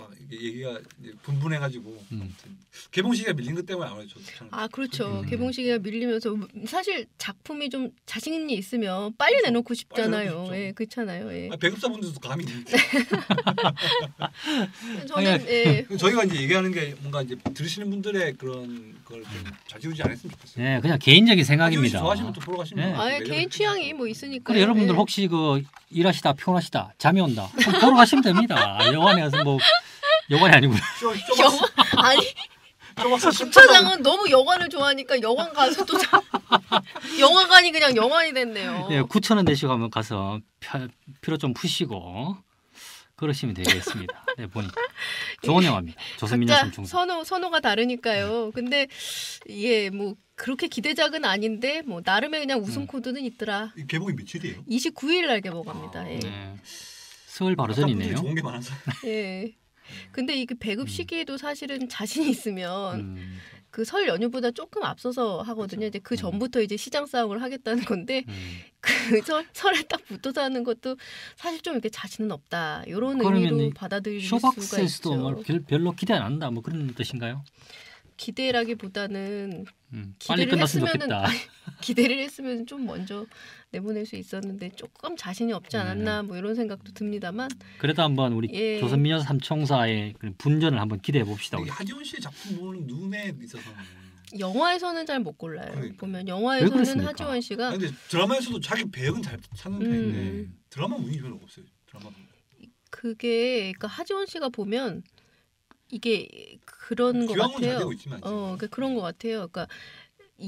S4: 막 이게 얘기가 분분해가지고
S2: 음.
S4: 아무튼 개봉 시기가 밀린 것 때문에 아무래도
S3: 아 그렇죠.
S2: 음.
S3: 개봉 시기가 밀리면서 사실 작품이 좀 자신이 있으면 빨리 내놓고 싶잖아요.
S4: 내놓고 싶죠.
S3: 예, 그렇잖아요. 예.
S4: 아, 배급사분들도 감이 [LAUGHS]
S3: 저는 예.
S4: 저희가 이제 얘기하는 게 뭔가 이제 들으시는 분들의 그런 걸 좀 자지우지 않았으면 좋겠어요.
S2: 네, 그냥 개인적인 생각입니다.
S4: 좋아하시면 또 보러 가시면
S2: 네.
S4: 돼요.
S3: 아예
S4: 매력을
S3: 개인 취향이 뭐 있으니까.
S2: 그래 여러분들 혹시 그 일하시다 피곤하시다 잠이 온다 보러 가시면 됩니다. 영화관에 가서 뭐
S4: 쇼- 쇼박스-
S3: 영화 아니 주차장은 너무 영화를 좋아하니까 영화 가서 또 자- [LAUGHS] 영화관이 그냥 영화이 됐네요.
S2: 예, 9천 원 내시고 하면 가서 펴- 피로 좀 푸시고 그러시면 되겠습니다. [LAUGHS] 네, 보니까 좋은 영화입니다. 조선민요
S3: 각자
S2: 삼총사.
S3: 선호 선호가 다르니까요. 근데 이게 뭐 그렇게 기대작은 아닌데 뭐 나름의 그냥 웃음
S2: 음.
S3: 코드는 있더라.
S4: 이 개봉이 며칠이에요?
S3: 29일 날 개봉합니다.
S4: 아,
S3: 예.
S2: 네. 설 바로 전이네요.
S4: 좋은 게 많아서
S3: 예. [LAUGHS] 근데 이게 배급
S2: 음.
S3: 시기에도 사실은 자신이 있으면
S2: 음,
S3: 그설 연휴보다 조금 앞서서 하거든요. 이제 그
S2: 음.
S3: 전부터 이제 시장 싸움을 하겠다는 건데
S2: 음. [LAUGHS]
S3: 그 설, 설에 딱 붙어서 하는 것도 사실 좀 이렇게 자신은 없다. 이런 의미로
S2: 이
S3: 받아들일 수가
S2: 쇼박스에서도
S3: 있죠.
S2: 뭐 별, 별로 기대 안 한다 뭐 그런 뜻인가요?
S3: 기대라기보다는
S2: 음, 빨리
S3: 기대를
S2: 끝났으면
S3: 했으면은-
S2: 좋겠다. [LAUGHS]
S3: 기대를 했으면 좀 먼저 내보낼 수 있었는데 조금 자신이 없지
S2: 네.
S3: 않았나 뭐 이런 생각도 듭니다만
S2: 그래도 한번 우리
S3: 예.
S2: 조선민요 삼총사의 분전을 한번 기대해 봅시다.
S4: 이게
S2: 우리.
S4: 하지원 씨의 작품 보는 눈에 있어서
S3: 영화에서는 잘 못 골라요.
S4: 그러니까.
S3: 보면
S2: 왜
S3: 영화에서는? 하지원 씨가
S4: 아니, 근데 드라마에서도 자기 배역은 잘 찾는 편인데
S3: 음.
S4: 드라마 운이 별로 없어요. 드라마
S3: 그게 그러니까 하지원 씨가 보면 이게 그런 것 같아요. 어, 그러니까 그런 것 같아요. 그러니까 인,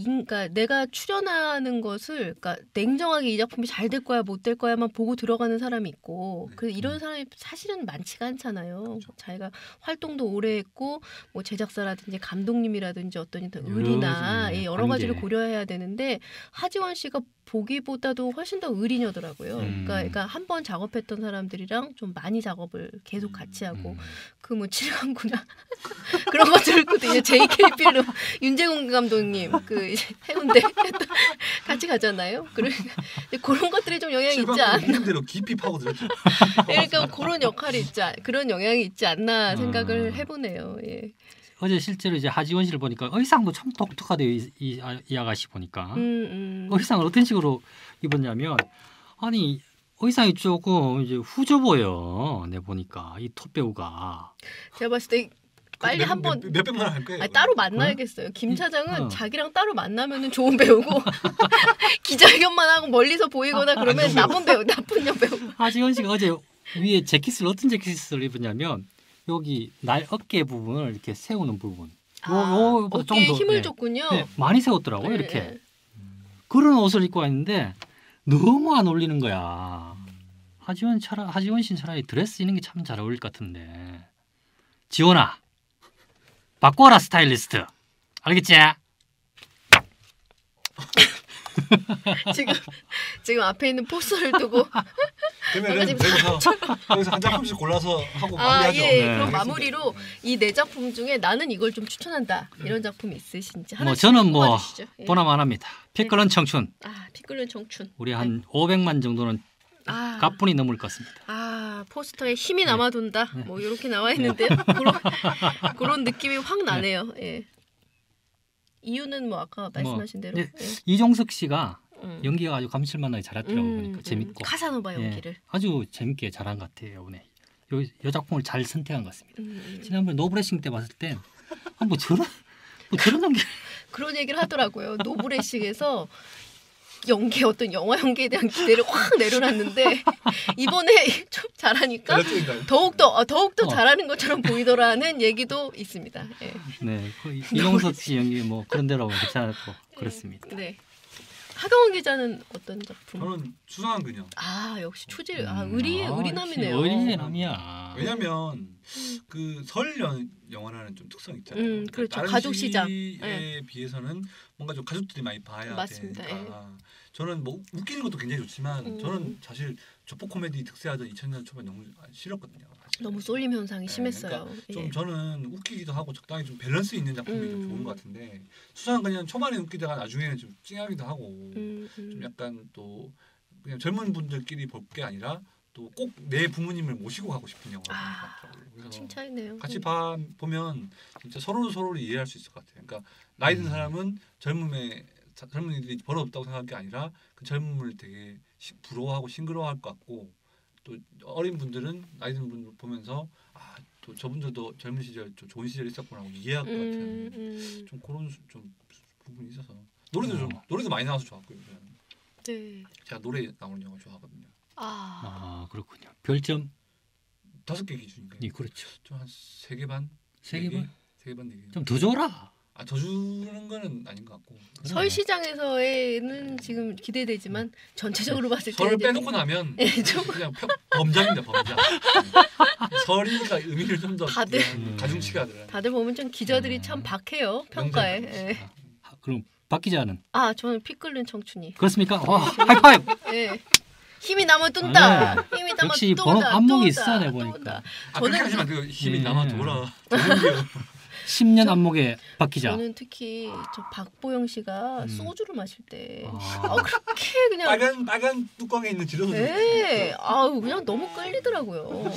S3: 그러니까 내가 출연하는 것을 그러니까 냉정하게 이 작품이 잘 될 거야 못 될 거야만 보고 들어가는 사람이 있고
S4: 네.
S3: 그 이런 사람이 사실은 많지가 않잖아요.
S4: 그렇죠.
S3: 자기가 활동도 오래 했고 뭐 제작사라든지 감독님이라든지 어떤 의리나
S2: 가지,
S3: 예, 여러 가지를
S2: 관계.
S3: 고려해야 되는데 하지원 씨가 보기보다도 훨씬 더 의리녀더라고요.
S2: 음.
S3: 그러니까, 그러니까 한 번 작업했던 사람들이랑 좀 많이 작업을 계속 같이 하고
S2: 음.
S3: 그뭐 칠강구나 [LAUGHS] 그런 것들도 이제 JK 필름 윤재공 감독님 그 이제 해운대 [LAUGHS] 같이 가잖아요. 그러니까 그런 것들이 좀 영향이 있지 않나.
S4: 있는 대로 깊이 파고들었죠. [LAUGHS]
S3: 그러니까 그런 역할이 있지 않, 그런 영향이 있지 않나 생각을
S2: 음.
S3: 해보네요. 예.
S2: 어제 실제로 이제 하지원 씨를 보니까 의상도 참 독특하대요. 이, 이, 아- 이 아가씨 보니까
S3: 음, 음.
S2: 의상을 어떤 식으로 입었냐면 아니 의상이 조금 이제 후져 보여. 내 보니까 이 톱 배우가
S3: 제가 봤을 때 빨리
S4: 몇-
S3: 한번
S4: 몇- 몇 백만 원할 거예요.
S3: 아니, 따로 만나야겠어요. 김
S2: 이-
S3: 차장은
S2: 어.
S3: 자기랑 따로 만나면은 좋은 배우고 [LAUGHS] 기자회견만 하고 멀리서 보이거나 그러면
S4: 좋은
S3: 나쁜 배우, 나쁜 여 배우.
S2: 하지원 씨가 어제 위에 재킷을 어떤 재킷을 입었냐면 여기 날 어깨 부분을 이렇게 세우는 부분. 요, 요,
S3: 어깨에
S2: 조금 더,
S3: 힘을
S2: 네.
S3: 줬군요.
S2: 네, 많이 세웠더라고
S3: 네,
S2: 이렇게
S3: 네.
S2: 그런 옷을 입고 왔는데 너무 안 어울리는 거야. 하지원 차라 하지원 씨는 차라리 드레스 입는 게 참 잘 어울릴 것 같은데. 지원아, 바꿔라 스타일리스트. 알겠지? [LAUGHS]
S3: 지금 지금 앞에 있는 포스를 두고 [LAUGHS]
S4: 그러면 여기서 여기서 한 작품씩 골라서 하고
S3: 아
S4: 마무리하죠.
S3: 예,
S2: 네.
S3: 그럼. 마무리로 이 네 작품 중에 나는 이걸 좀 추천한다 이런 작품 있으신지 하나
S2: 뭐 저는 뭐.
S3: 예.
S2: 보나만 합니다. 피클런 청춘.
S3: 아 피클른 청춘.
S2: 우리 한 500만 정도는
S3: 아,
S2: 가뿐히 넘을 것 같습니다.
S3: 아 포스터에 힘이 남아돈다.
S2: 네.
S3: 뭐 이렇게 나와 있는데요. [LAUGHS] 그런 그런 느낌이 확 나네요. 예. 이유는 뭐 아까 말씀하신 대로.
S2: 네.
S3: 예.
S2: 이정석 씨가
S3: 음.
S2: 연기가 아주 감칠맛나게 잘했더라고
S3: 음,
S2: 보니까
S3: 음.
S2: 재밌고
S3: 카사노바
S2: 예.
S3: 연기를.
S2: 아주 재밌게 잘한 것 같아요. 오늘 요, 요 작품을 잘 선택한 것 같습니다.
S3: 음, 음.
S2: 지난번에 노브레싱 때 봤을 때 아, 뭐 저런 뭐 저런 연기
S3: 그런 얘기를 하더라고요. 노브레식에서 연기 어떤 영화 연기에 대한 기대를 확 내려놨는데 [LAUGHS] 이번에 좀 잘하니까. 더욱더 어, 더욱더
S2: 어.
S3: 잘하는 것처럼 보이더라는 얘기도 있습니다. 예.
S2: 네, 그 이- [LAUGHS] 이동석 씨 연기 뭐 그런 대로 괜찮았고 그렇습니다.
S3: 네. 하경원 기자는 어떤 작품?
S4: 저는 수상한 그녀.
S3: 아 역시 초질 아
S2: 음,
S3: 의리
S2: 아,
S3: 의리남이네요.
S2: 의리남이야.
S4: 왜냐면 그설 영화라는 좀 특성 있잖아요.
S3: 음,
S4: 그러니까
S3: 그렇죠.
S4: 다른
S3: 가족 시장.
S4: 시기에
S3: 예.
S4: 비해서는 뭔가 좀 가족들이 많이 봐야
S3: 맞습니다.
S4: 되니까. 저는 뭐 웃기는 것도 굉장히 좋지만
S3: 음.
S4: 저는 사실 조폭 코미디 득세하던 2000년 초반 너무 싫었거든요. 사실.
S3: 너무 쏠림 현상이
S4: 네,
S3: 심했어요.
S4: 좀
S3: 예.
S4: 저는 웃기기도 하고 적당히 좀 밸런스 있는 작품이 좀
S3: 음.
S4: 좋은 것 같은데 수상한 그냥 초반에 웃기다가 나중에는 좀 찡하기도 하고
S3: 음, 음.
S4: 좀 약간 또 그냥 젊은 분들끼리 볼 게 아니라 또 꼭 내 부모님을 모시고 가고 싶은 영화인
S3: 아,
S4: 것 같더라고요.
S3: 칭찬이네요.
S4: 같이 봐 보면 진짜 서로 서로를 이해할 수 있을 것 같아요. 그러니까 나이 든
S2: 음.
S4: 사람은 젊음에 자- 젊은이들이 버릇없다고 생각할 게 아니라 그 젊음을 되게 시- 부러워하고 싱그러워할 것 같고 또 어린 분들은 나이 든 분들 보면서 아 또 저분들도 젊은 시절 좀 좋은 시절 있었구나 하고 이해할 것 같은
S3: 음, 음.
S4: 좀 그런 수- 좀 부분이 있어서 노래도 좀
S2: 어.
S4: 노래도 많이 나와서 좋았고요. 저는.
S3: 네.
S4: 제가 노래 나오는 영화 좋아하거든요.
S3: 아,
S2: 아 그렇군요. 별점이
S4: 다섯 개 기준인가요?
S2: 그렇죠.
S4: 좀 한 세 개 반,
S2: 세 개 반?
S4: 세 개 반, 네 개.
S2: 좀 더 줘라.
S4: 아, 더 주는 거는 아닌 것 같고.
S3: 설 시장에서는 지금 기대되지만 전체적으로 봤을 때
S4: 설을 빼놓고 나면
S3: 예, 좀
S4: 그냥 펴- 범장입니다, 범장. 네. [LAUGHS] 설이니까 의미를 좀 더
S3: 다들-
S2: 음.
S4: 가중치가 들어요.
S3: 다들 보면 좀 기자들이
S2: 음.
S3: 참 박해요 평가에. 예.
S2: 아, 그럼 박 기자는
S3: 아 저는 피 끓는 청춘이.
S2: 그렇습니까? 와 하이파이브.
S3: 예. 힘이 남아 뜬다.
S2: 네.
S3: 힘이 남아
S2: 역시. 번호 안목이
S3: 뜬다,
S2: 있어, 내
S3: 뜬다.
S2: 보니까.
S4: 아,
S3: 저는-
S4: 하지만 그 힘이
S2: 예.
S4: 남아 돌아. [LAUGHS] 좋은데요.
S2: 10년 안목의 박 기자.
S3: 저는 특히 저 박보영 씨가
S2: 음.
S3: 소주를 마실 때
S2: 아.
S3: 아, 그렇게 그냥
S4: 빨간 빨간 뚜껑에 있는 지로소.
S3: 네, 아우 그냥 너무 끌리더라고요.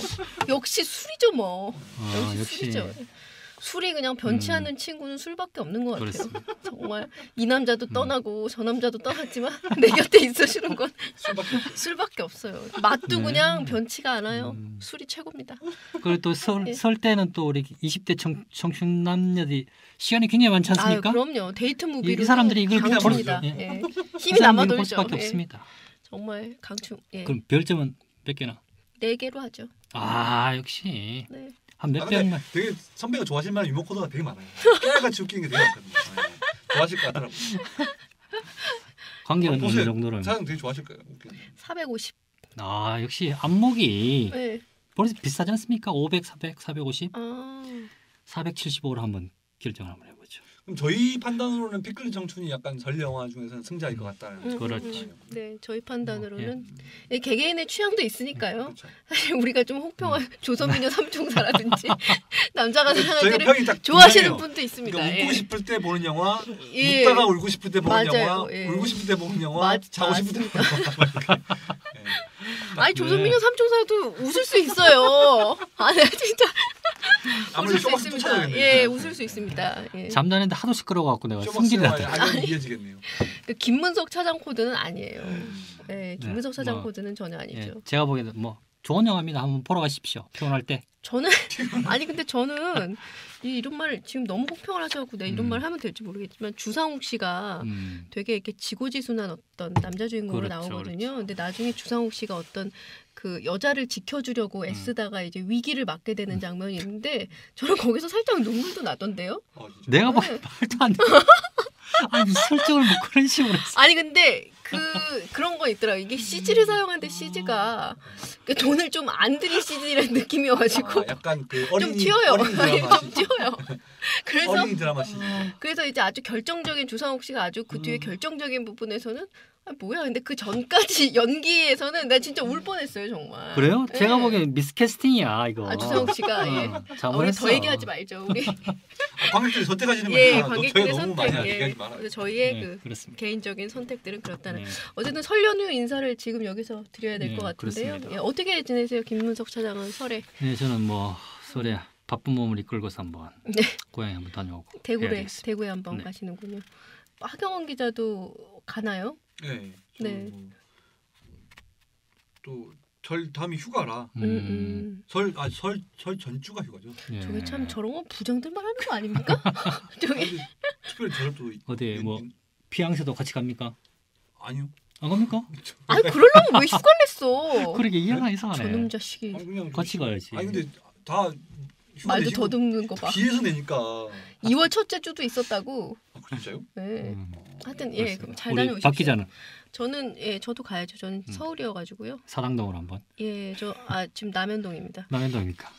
S3: 역시 술이죠 뭐.
S2: 아,
S3: 역시,
S2: 역시
S3: 술이죠. 술이 그냥 변치
S2: 음.
S3: 않는 친구는 술밖에 없는 것 같아요.
S2: 그렇습니다. [LAUGHS]
S3: 정말 이 남자도
S2: 음.
S3: 떠나고 저 남자도 떠났지만 [LAUGHS] 내 곁에 있어주는 건
S4: 술밖에
S3: 술밖에 없어요. 맛도
S2: 네.
S3: 그냥 변치가 않아요.
S2: 음.
S3: 술이 최고입니다.
S2: 그리고 또설
S3: 예.
S2: 설 때는 또 우리 20대 청, 청춘 남녀들이 시간이 굉장히 많지 않습니까?
S3: 그럼요. 데이트 movie로 [LAUGHS]
S2: 이 사람들이 이걸. 모르죠.
S3: 예.
S2: 그
S3: 힘이 남아 돌죠.
S2: 수밖에
S3: 예.
S2: 없습니다.
S3: 정말 강추. 예.
S2: 그럼 별점은 몇 개나?
S3: 네 개로 하죠.
S2: 아 역시
S3: 네.
S2: 한
S4: 아,
S2: 몇 백만.
S4: 되게 선배가 좋아하실 만한 유머 코드가 되게 많아요. 깨알같이 웃기는 게 되게 많거든요. 네. 좋아하실 것 같더라고요.
S2: 관계는
S4: 어,
S2: 어느. 정도로?
S4: 사장 되게 좋아하실 거예요. 웃기는 거.
S3: 450.
S2: 아 역시 안목이
S3: 네.
S2: 벌써 비싸지 않습니까? 500, 400, 450,
S3: 아.
S2: 475로 한번 결정을 한번 해보죠.
S4: 그럼 저희 판단으로는 피클린 청춘이 약간 설 영화 중에서는 승자일 것 같다는.
S3: 음. 음, 음. 네, 저희 판단으로는
S2: 어,
S3: 예, 개개인의 취향도 있으니까요.
S4: 그렇죠.
S3: 사실 우리가 좀 혹평한 조선미녀 삼총사라든지 [LAUGHS] 남자가 사랑하는
S4: 평이 딱
S3: 좋아하시는. 분도 있습니다.
S4: 그러니까 웃고
S3: 예.
S4: 싶을 때 보는 영화,
S3: 예.
S4: 웃다가 울고 싶을 때 보는
S3: 맞아요.
S4: 영화,
S3: 예.
S4: 울고 싶을 때 보는 영화,
S3: 맞-
S4: 자고 싶을 때 보는 영화. [LAUGHS] 예.
S3: 아니 조선미녀 삼총사도 웃을 수 있어요. [LAUGHS] 아, 내가 진짜
S4: 아무래도
S3: 웃을 수 있습니다. 예, 웃을 수 있습니다. 예.
S2: 잠자는데 하도 시끄러워갖고 내가 났다.
S4: 아니면 이어지겠네요.
S3: 그 김문석 차장 코드는 아니에요. 예, 김문석
S2: 네,
S3: 차장
S2: 뭐,
S3: 코드는 전혀
S2: 예,
S3: 아니죠.
S2: 제가 보기에는 뭐 좋은 영화입니다. 한번 보러 가십시오. 피곤할 때.
S3: 저는 [LAUGHS] 아니 근데 저는 이 이런 말 지금 너무 혹평을 하셔갖고 내가 이런
S2: 음.
S3: 말 하면 될지 모르겠지만 주상욱 씨가
S2: 음.
S3: 되게 이렇게 지고지순한 어떤 남자 주인공으로
S2: 그렇죠,
S3: 나오거든요. 근데 나중에 주상욱 씨가 어떤 그 여자를 지켜주려고
S2: 음.
S3: 애쓰다가 이제 위기를 맞게 되는 장면이 있는데 저는 거기서 살짝 눈물도 나던데요.
S4: 어.
S2: 내가 뭐
S3: 네.
S2: 말도 안 돼. 아니 설정을 뭐 그런 식으로 했어.
S3: 아니 근데 그 그런 거 있더라. 이게 CG를 사용하는데 CG가 돈을 좀 안 들인 CG라는 느낌이어가지고
S4: 아, 약간
S3: 그좀
S4: 어린이
S3: 튀어요.
S4: 어린이
S3: 아니,
S4: 드라마
S3: 좀 튀어요. 그래서
S4: 어린이 드라마 시.
S3: 그래서 이제 아주 결정적인 주상욱 씨가 아주 그 뒤에
S4: 음.
S3: 결정적인 부분에서는 아, 뭐야 근데 그 전까지 [LAUGHS] 연기에서는 나 진짜 울 뻔했어요 정말.
S2: 그래요?
S3: 네.
S2: 제가 보기엔 미스캐스팅이야 이거.
S3: 아 주상욱 씨가 예.
S2: 어,
S3: 아, 우리. 더 얘기하지 말죠. 우리 [LAUGHS]
S4: 관객들이 선택하시는
S3: 예 관객들의 선택. 예. 그래서 저희의
S2: 네,
S3: 그
S2: 그렇습니다.
S3: 개인적인 선택들은 그렇다는.
S2: 네.
S3: 어쨌든 설 연휴 인사를 지금 여기서 드려야 될
S2: 네,
S3: 것 같은데요. 예, 어떻게 지내세요, 김문석 차장은 설에
S2: 네, 저는 뭐 설에 바쁜 몸을 이끌고서 한번 [LAUGHS]
S3: 네.
S2: 고향에 한번 다녀오고
S3: 대구에. 대구에 한번
S2: 네.
S3: 가시는군요. 하경원 기자도 가나요?
S4: 네.
S3: 네.
S4: 또절 다음이 휴가라.
S3: 음, 음.
S4: 설아설설 전주가 휴가죠.
S2: 예.
S3: 저게 참 저런 건 부장들만 하는 거 아닙니까? [LAUGHS] [LAUGHS] 저게
S4: 특별히 저를 또
S2: 어디
S4: 윤-
S2: 뭐
S4: 윤-
S2: 피양새도 같이 갑니까?
S4: 아니요.
S2: 안 갑니까? [LAUGHS]
S3: 아니 그러려면 왜 휴가 냈어?
S2: 그러게 이해가 이상하네.
S3: 저놈 자식이
S4: 아니 그냥
S2: 같이 가야지.
S4: 아니 근데 다
S3: 말도 더듬는 거 봐.
S4: 뒤에서 내니까.
S3: 2월 첫째 주도 있었다고.
S4: 아, 진짜요?
S3: 네.
S2: 음,
S3: 하여튼 예. 그럼 잘 다녀오십시오.
S2: 박 기자는
S3: 저는 예, 저도 가야죠. 저는
S2: 음.
S3: 서울이어가지고요.
S2: 사당동으로 한번.
S3: 예, 저 아 지금 남현동입니다.
S2: 남현동입니까?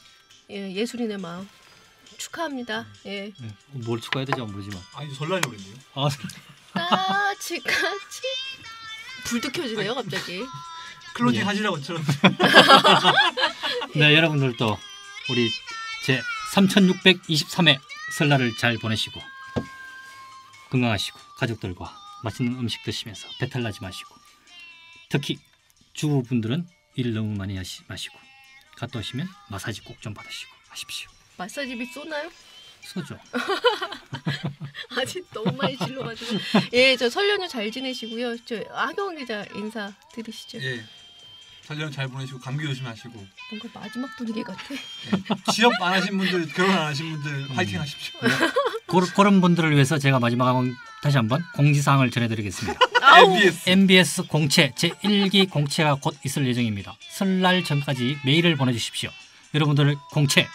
S3: 예, 예술인의 마음 축하합니다. 예,
S2: 예. 뭘 추가해야 되지 모르지만.
S4: 아니 설날이 오겠네요.
S2: 아,
S3: 까치 까치 불도 켜지네요 갑자기.
S4: 클로징
S2: 예.
S4: 하시라고 저런. [LAUGHS]
S2: 네, 여러분들도 우리 제 3623회 설날을 잘 보내시고 건강하시고 가족들과 맛있는 음식 드시면서 배탈 나지 마시고 특히 주부분들은 일 너무 많이 하시 마시고 갔다 오시면 마사지 꼭 좀 받으시고 하십시오.
S3: 마사지비 쏘나요?
S2: 소죠. [LAUGHS]
S3: 아직 너무 많이 질러가지고. 예, 저 설 연휴 잘 지내시고요. 저 하경 기자 인사 드리시죠.
S4: 예. 설령 잘 보내시고 감기 조심하시고
S3: 뭔가 마지막 분위기 같아.
S4: 취업 안 하신 분들 결혼 안 하신 분들
S2: 음.
S4: 화이팅 하십시오. [LAUGHS]
S2: 고, 그런 분들을 위해서 제가 마지막 한번 다시 한번 공지사항을 전해드리겠습니다. [LAUGHS]
S4: MBS
S2: MBS 공채 제1기 공채가 곧 있을 예정입니다. 설날 전까지 메일을 보내주십시오. 여러분들 공채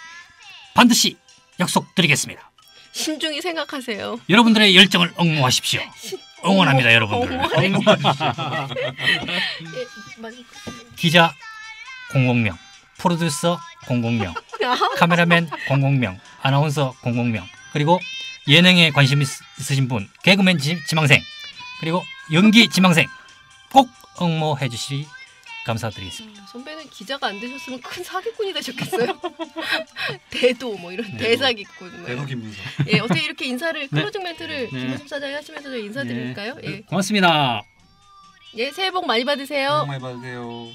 S2: 반드시 약속드리겠습니다.
S3: 신중히 생각하세요.
S2: 여러분들의 열정을 옹호하십시오. [LAUGHS] 응원합니다, 여러분들.
S3: 예, 맞-
S2: 기자 공공명, 프로듀서 공공명, 카메라맨 공공명, 아나운서 공공명, 그리고 예능에 관심 있, 으신 분, 개그맨 지, 지망생, 그리고 연기 지망생 꼭 응모해 주시 감사드리겠습니다.
S3: 음, 선배는 기자가 안 되셨으면 큰 사기꾼이 되셨겠어요. [LAUGHS] 대도 뭐 이런
S2: 네.
S3: 대사기꾼. 뭐.
S4: 대도 김민서.
S3: 예, 어떻게 이렇게 인사를 [LAUGHS]
S2: 네.
S3: 클로징 멘트를
S2: 네.
S3: 김호섭 사장이 하시면서 저 인사드릴까요?
S2: 네,
S3: 예.
S2: 고맙습니다.
S3: 예, 새해 복 많이 받으세요.
S4: 복 많이 받으세요.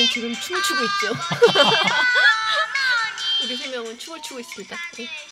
S3: 우리는 지금 춤을 추고 있죠. [LAUGHS] 우리 세 명은 춤을 추고 있습니다. 예.